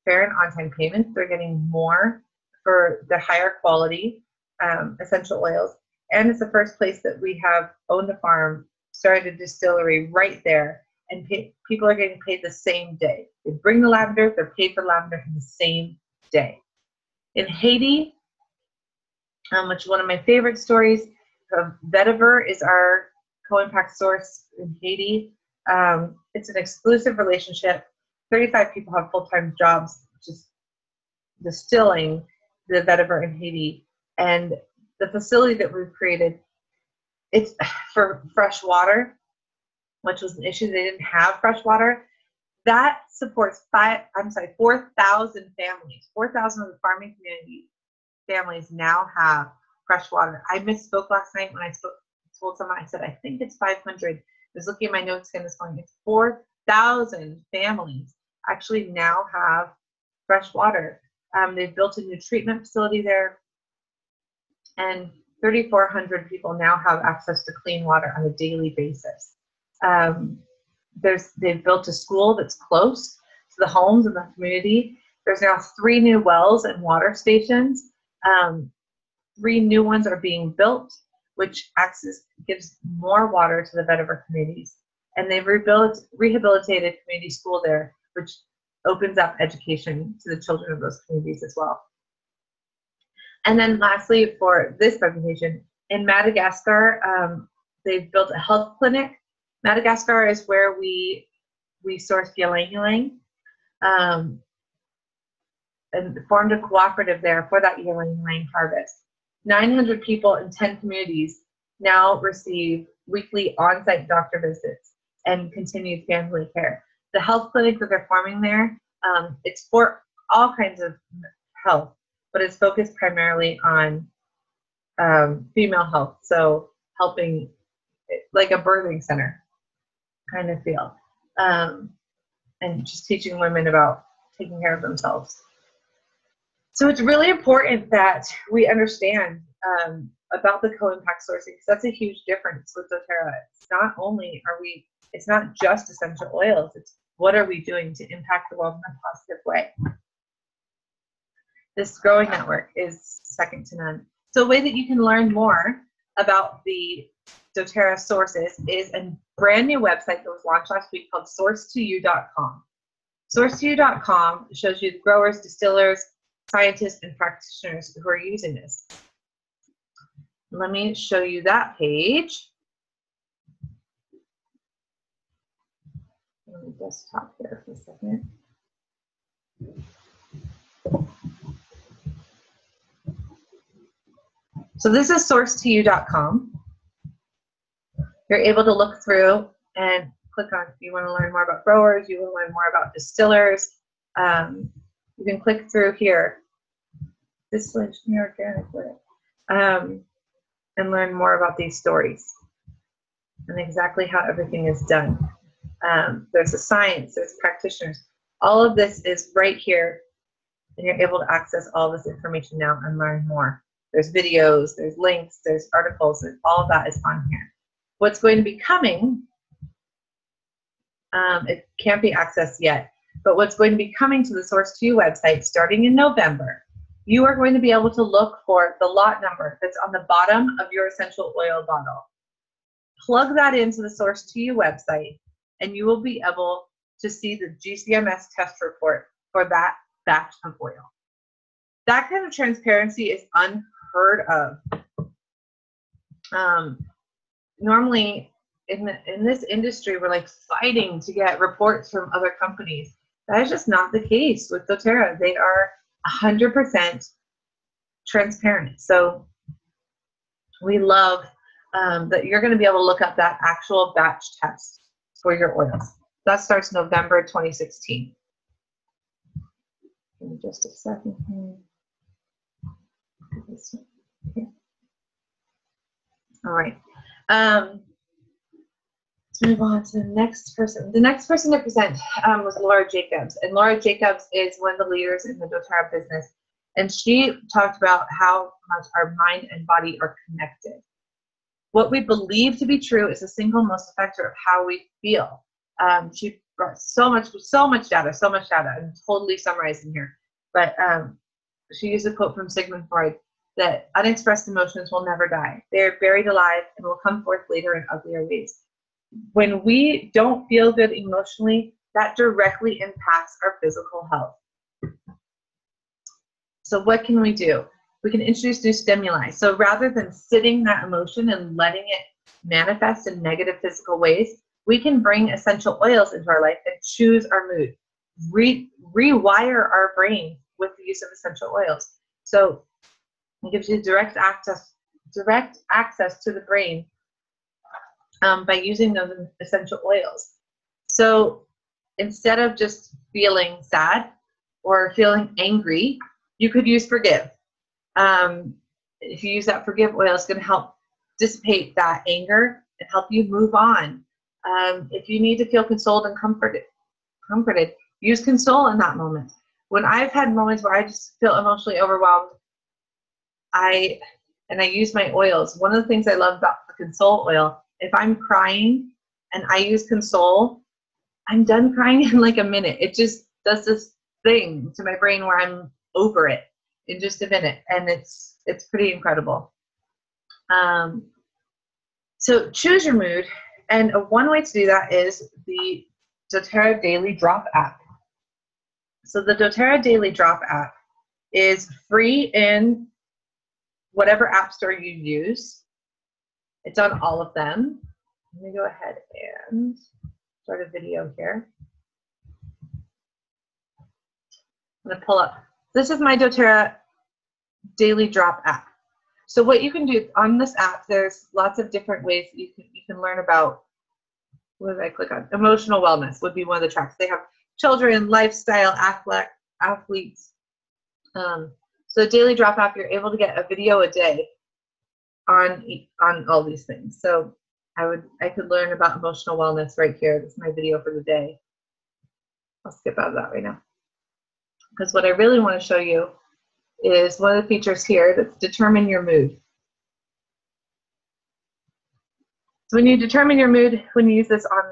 S1: fair and on-time payments. They're getting more for the higher quality um, essential oils, and it's the first place that we have owned a farm, started a distillery right there, and pay, people are getting paid the same day. They bring the lavender, they're paid for lavender in the same day. In Haiti, um, which is one of my favorite stories, uh, Vetiver is our co-impact source in Haiti. Um, it's an exclusive relationship. 35 people have full-time jobs just distilling the vetiver in Haiti. And the facility that we've created, it's <sighs> for fresh water, which was an issue. They didn't have fresh water. That supports five, I'm sorry, 4,000 families. 4,000 of the farming community families now have fresh water. I misspoke last night when I spoke someone, I said, I think it's 500. I was looking at my notes again this morning. It's 4,000 families actually now have fresh water. Um, they've built a new treatment facility there, and 3,400 people now have access to clean water on a daily basis. Um, there's, they've built a school that's close to the homes and the community. There's now three new wells and water stations. Um, three new ones are being built which access gives more water to the vetiver communities. And they've rebuilt, rehabilitated community school there, which opens up education to the children of those communities as well. And then lastly, for this presentation, in Madagascar, um, they've built a health clinic. Madagascar is where we we source ylang ylang, um, and formed a cooperative there for that ylang ylang harvest. 900 people in 10 communities now receive weekly on-site doctor visits and continued family care. The health clinic that they're forming there, um, it's for all kinds of health, but it's focused primarily on um, female health. So helping, like a birthing center kind of feel, um, and just teaching women about taking care of themselves. So it's really important that we understand um, about the co-impact sourcing because that's a huge difference with doTERRA. It's not only are we, it's not just essential oils, it's what are we doing to impact the world in a positive way. This growing network is second to none. So a way that you can learn more about the doTERRA sources is a brand new website that was launched last week called source2u.com. Source2u.com shows you the growers, distillers, scientists, and practitioners who are using this. Let me show you that page. Let me desktop here for a second. So this is source2u.com. You're able to look through and click on if you want to learn more about growers, you want to learn more about distillers. Um, you can click through here, distillation organically, um, and learn more about these stories and exactly how everything is done. Um, there's a science, there's practitioners. All of this is right here, and you're able to access all this information now and learn more. There's videos, there's links, there's articles, and all of that is on here. What's going to be coming, um, it can't be accessed yet, but what's going to be coming to the Source 2 website starting in November, you are going to be able to look for the lot number that's on the bottom of your essential oil bottle. Plug that into the Source 2 website, and you will be able to see the GCMS test report for that batch of oil. That kind of transparency is unheard of. Um, normally, in, the, in this industry, we're like fighting to get reports from other companies. That is just not the case with doTERRA. They are 100% transparent. So we love um, that you're going to be able to look up that actual batch test for your oils. That starts November 2016. Give me just a second here. All right. Um, move on to the next person. The next person to present um, was Laura Jacobs. And Laura Jacobs is one of the leaders in the doTERRA business. And she talked about how much our mind and body are connected. What we believe to be true is the single most effective of how we feel. Um, she brought so much, so much data, so much data. I'm totally summarizing here. But um, she used a quote from Sigmund Freud that unexpressed emotions will never die. They are buried alive and will come forth later in uglier ways. When we don't feel good emotionally, that directly impacts our physical health. So, what can we do? We can introduce new stimuli. So, rather than sitting that emotion and letting it manifest in negative physical ways, we can bring essential oils into our life and choose our mood, Re- rewire our brain with the use of essential oils. So, it gives you direct access, direct access to the brain um, by using those essential oils. So instead of just feeling sad or feeling angry, you could use forgive. Um, if you use that forgive oil, it's going to help dissipate that anger and help you move on. Um, if you need to feel consoled and comforted, comforted, use console in that moment. When I've had moments where I just feel emotionally overwhelmed, I and I use my oils. One of the things I love about the Console oil, if I'm crying and I use Console, I'm done crying in like a minute. It just does this thing to my brain where I'm over it in just a minute, and it's it's pretty incredible. Um, so choose your mood, and one way to do that is the doTERRA Daily Drop app. So the doTERRA Daily Drop app is free in whatever app store you use. It's on all of them. Let me go ahead and start a video here. I'm to pull up. This is my doTERRA Daily Drop app. So what you can do on this app, there's lots of different ways you can you can learn about. What did I click on? Emotional wellness would be one of the tracks. They have children, lifestyle, athlete, athletes, um, so daily drop app, you're able to get a video a day on on all these things. So I would I could learn about emotional wellness right here. This is my video for the day. I'll skip out of that right now. Because what I really want to show you is one of the features here that's determine your mood. So when you determine your mood, when you use this on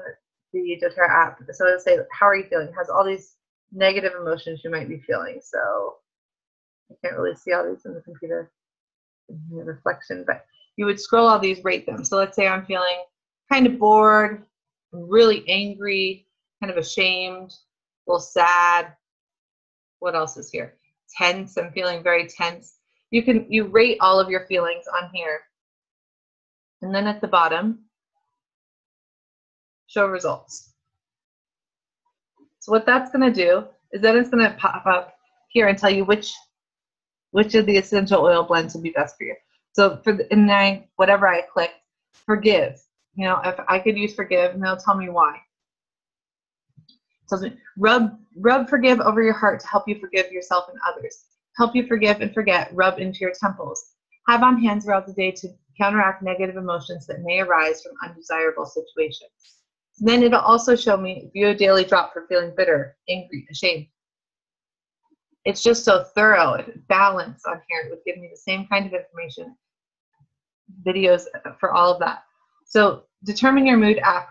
S1: the doTERRA app, so it'll say, how are you feeling? It has all these negative emotions you might be feeling. So I can't really see all these in the computer reflection, but you would scroll all these, rate them. So let's say I'm feeling kind of bored, really angry, kind of ashamed, a little sad. What else is here? Tense. I'm feeling very tense. You can you rate all of your feelings on here. And then at the bottom, show results. So what that's going to do is then it's going to pop up here and tell you which which of the essential oil blends would be best for you. So for the, and I whatever I click, forgive. You know, if I could use forgive, and they'll tell me why. So rub rub forgive over your heart to help you forgive yourself and others. Help you forgive and forget. Rub into your temples. Have on hand throughout the day to counteract negative emotions that may arise from undesirable situations. Then it'll also show me view a daily drop for feeling bitter, angry, ashamed. It's just so thorough and balanced on here. It would give me the same kind of information, videos for all of that. So determine your mood app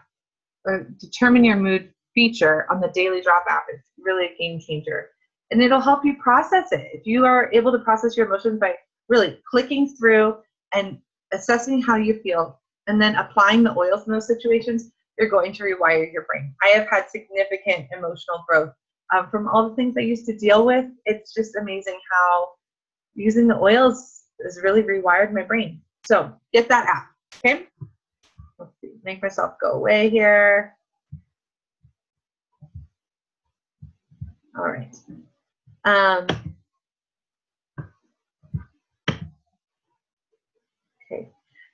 S1: or determine your mood feature on the daily drop app. It's really a game changer. And it'll help you process it. If you are able to process your emotions by really clicking through and assessing how you feel and then applying the oils in those situations, you're going to rewire your brain. I have had significant emotional growth um, from all the things I used to deal with. It's just amazing how using the oils has really rewired my brain. So get that app, okay? Let's see, make myself go away here. All right. Um,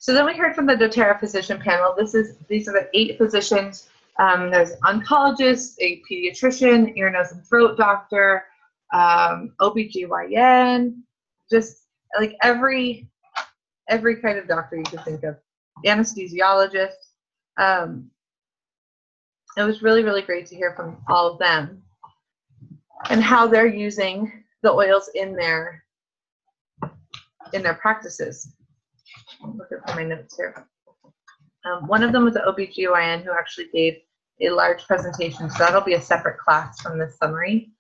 S1: So then we heard from the doTERRA physician panel. This is these are the eight physicians. Um, there's an oncologist, a pediatrician, ear, nose, and throat doctor, um, OBGYN, just like every every kind of doctor you could think of, anesthesiologist. Um, it was really, really great to hear from all of them and how they're using the oils in their in their practices. Looking for my notes here. Um, one of them was an OBGYN who actually gave a large presentation, so that'll be a separate class from this summary.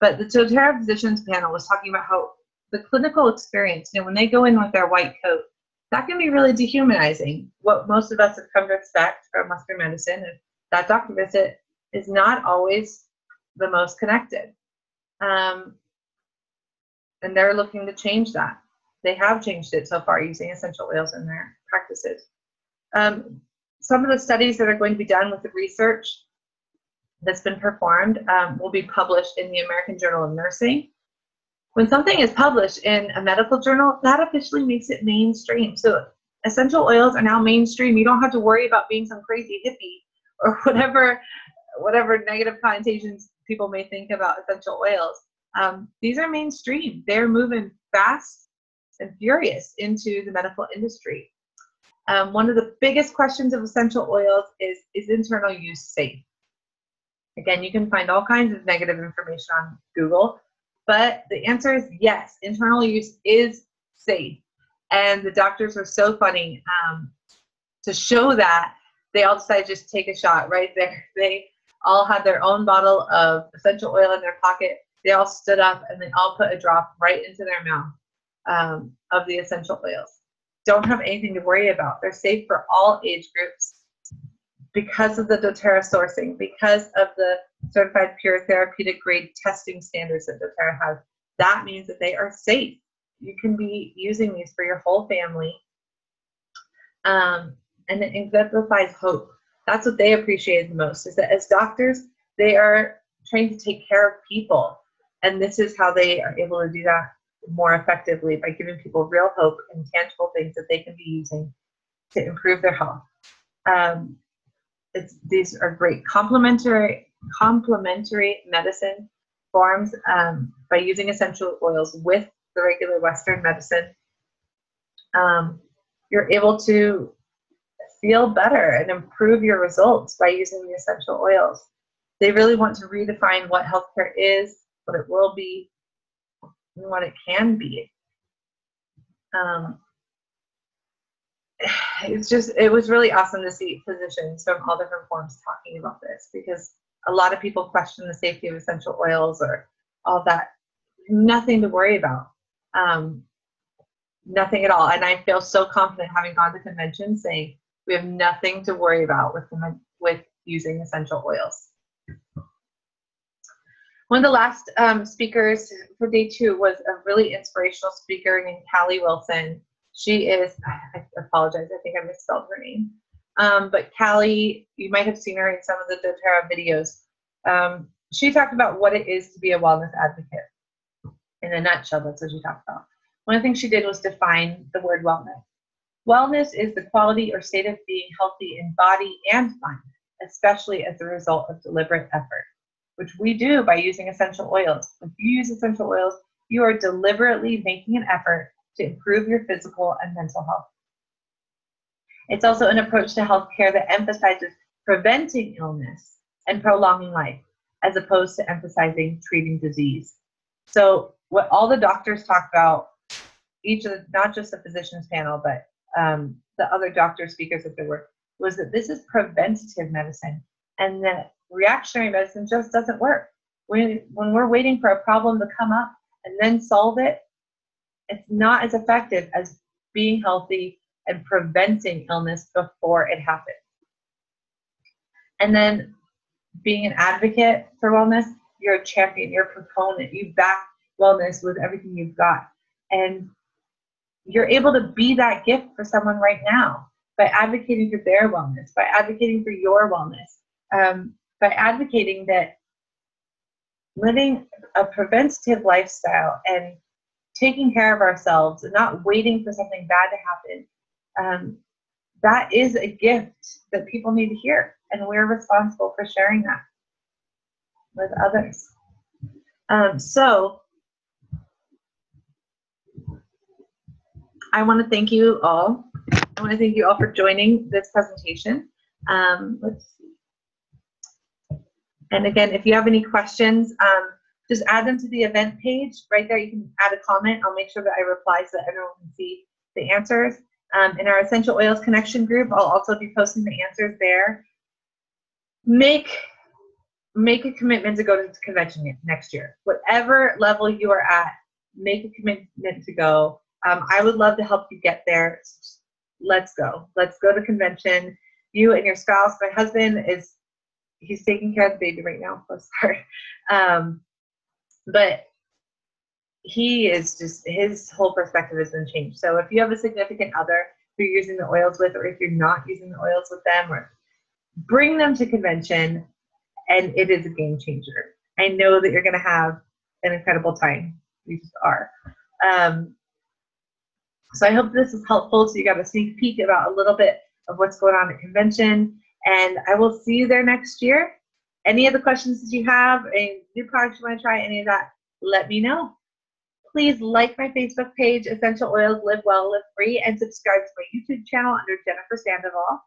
S1: But the doTERRA Physicians panel was talking about how the clinical experience, you know, when they go in with their white coat, that can be really dehumanizing. What most of us have come to expect from Western medicine that doctor visit is not always the most connected. Um, and they're looking to change that they have changed it so far using essential oils in their practices. Um, some of the studies that are going to be done with the research that's been performed um, will be published in the American Journal of Nursing. When something is published in a medical journal, that officially makes it mainstream. So essential oils are now mainstream. You don't have to worry about being some crazy hippie or <laughs> whatever, whatever negative connotations people may think about essential oils. Um, these are mainstream. They're moving fast and furious into the medical industry. Um, one of the biggest questions of essential oils is is internal use safe? Again, you can find all kinds of negative information on Google, but the answer is yes, internal use is safe. And the doctors were so funny um, to show that they all decided just take a shot right there. <laughs> They all had their own bottle of essential oil in their pocket. They all stood up and they all put a drop right into their mouth um, of the essential oils. Don't have anything to worry about. They're safe for all age groups because of the doTERRA sourcing, because of the certified pure therapeutic grade testing standards that doTERRA has. That means that they are safe. You can be using these for your whole family. Um, and it exemplifies hope. That's what they appreciate the most is that as doctors, they are trying to take care of people. And this is how they are able to do that more effectively by giving people real hope and tangible things that they can be using to improve their health. Um, these are great complementary complementary medicine forms um, by using essential oils with the regular Western medicine. Um, you're able to feel better and improve your results by using the essential oils. They really want to redefine what healthcare is, what it will be, what it can be. Um, it's just it was really awesome to see physicians from all different forms talking about this because a lot of people question the safety of essential oils or all that. Nothing to worry about. Um, nothing at all. And I feel so confident having gone to convention saying we have nothing to worry about with with using essential oils. One of the last um, speakers for day two was a really inspirational speaker named Callie Wilson. She is, I apologize, I think I misspelled her name. Um, but Callie, you might have seen her in some of the doTERRA videos. Um, she talked about what it is to be a wellness advocate. In a nutshell, that's what she talked about. One of the things she did was define the word wellness. Wellness is the quality or state of being healthy in body and mind, especially as a result of deliberate effort, which we do by using essential oils. If you use essential oils, you are deliberately making an effort to improve your physical and mental health. It's also an approach to healthcare that emphasizes preventing illness and prolonging life, as opposed to emphasizing treating disease. So, what all the doctors talk about, each of the, not just the physicians panel, but um, the other doctor speakers that there were, was that this is preventative medicine and that reactionary medicine just doesn't work. When, when we're waiting for a problem to come up and then solve it, it's not as effective as being healthy and preventing illness before it happens. And then being an advocate for wellness, you're a champion, you're a proponent, you back wellness with everything you've got. And you're able to be that gift for someone right now by advocating for their wellness, by advocating for your wellness, um, by advocating that living a preventative lifestyle and taking care of ourselves and not waiting for something bad to happen, um, that is a gift that people need to hear. And we're responsible for sharing that with others. Um, so, I want to thank you all. I want to thank you all for joining this presentation. Um, let's. And again, if you have any questions, um, just add them to the event page. Right there, you can add a comment. I'll make sure that I reply so that everyone can see the answers. Um, in our Essential Oils Connection group, I'll also be posting the answers there. Make make a commitment to go to the convention next year. Whatever level you are at, make a commitment to go. Um, I would love to help you get there. Let's go. Let's go to convention. You and your spouse. My husband is he's taking care of the baby right now. So sorry. Um, but he is just his whole perspective has been changed. So if you have a significant other who you're using the oils with, or if you're not using the oils with them, or bring them to convention, and it is a game changer. I know that you're going to have an incredible time. You just are. Um, so I hope this is helpful. So you got a sneak peek about a little bit of what's going on at convention. And I will see you there next year. Any other questions that you have, any new products you want to try, any of that, let me know. Please like my Facebook page, Essential Oils Live Well, Live Free, and subscribe to my YouTube channel under Jennifer Sandoval.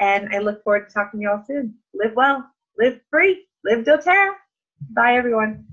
S1: And I look forward to talking to you all soon. Live well, live free, live doTERRA. Bye, everyone.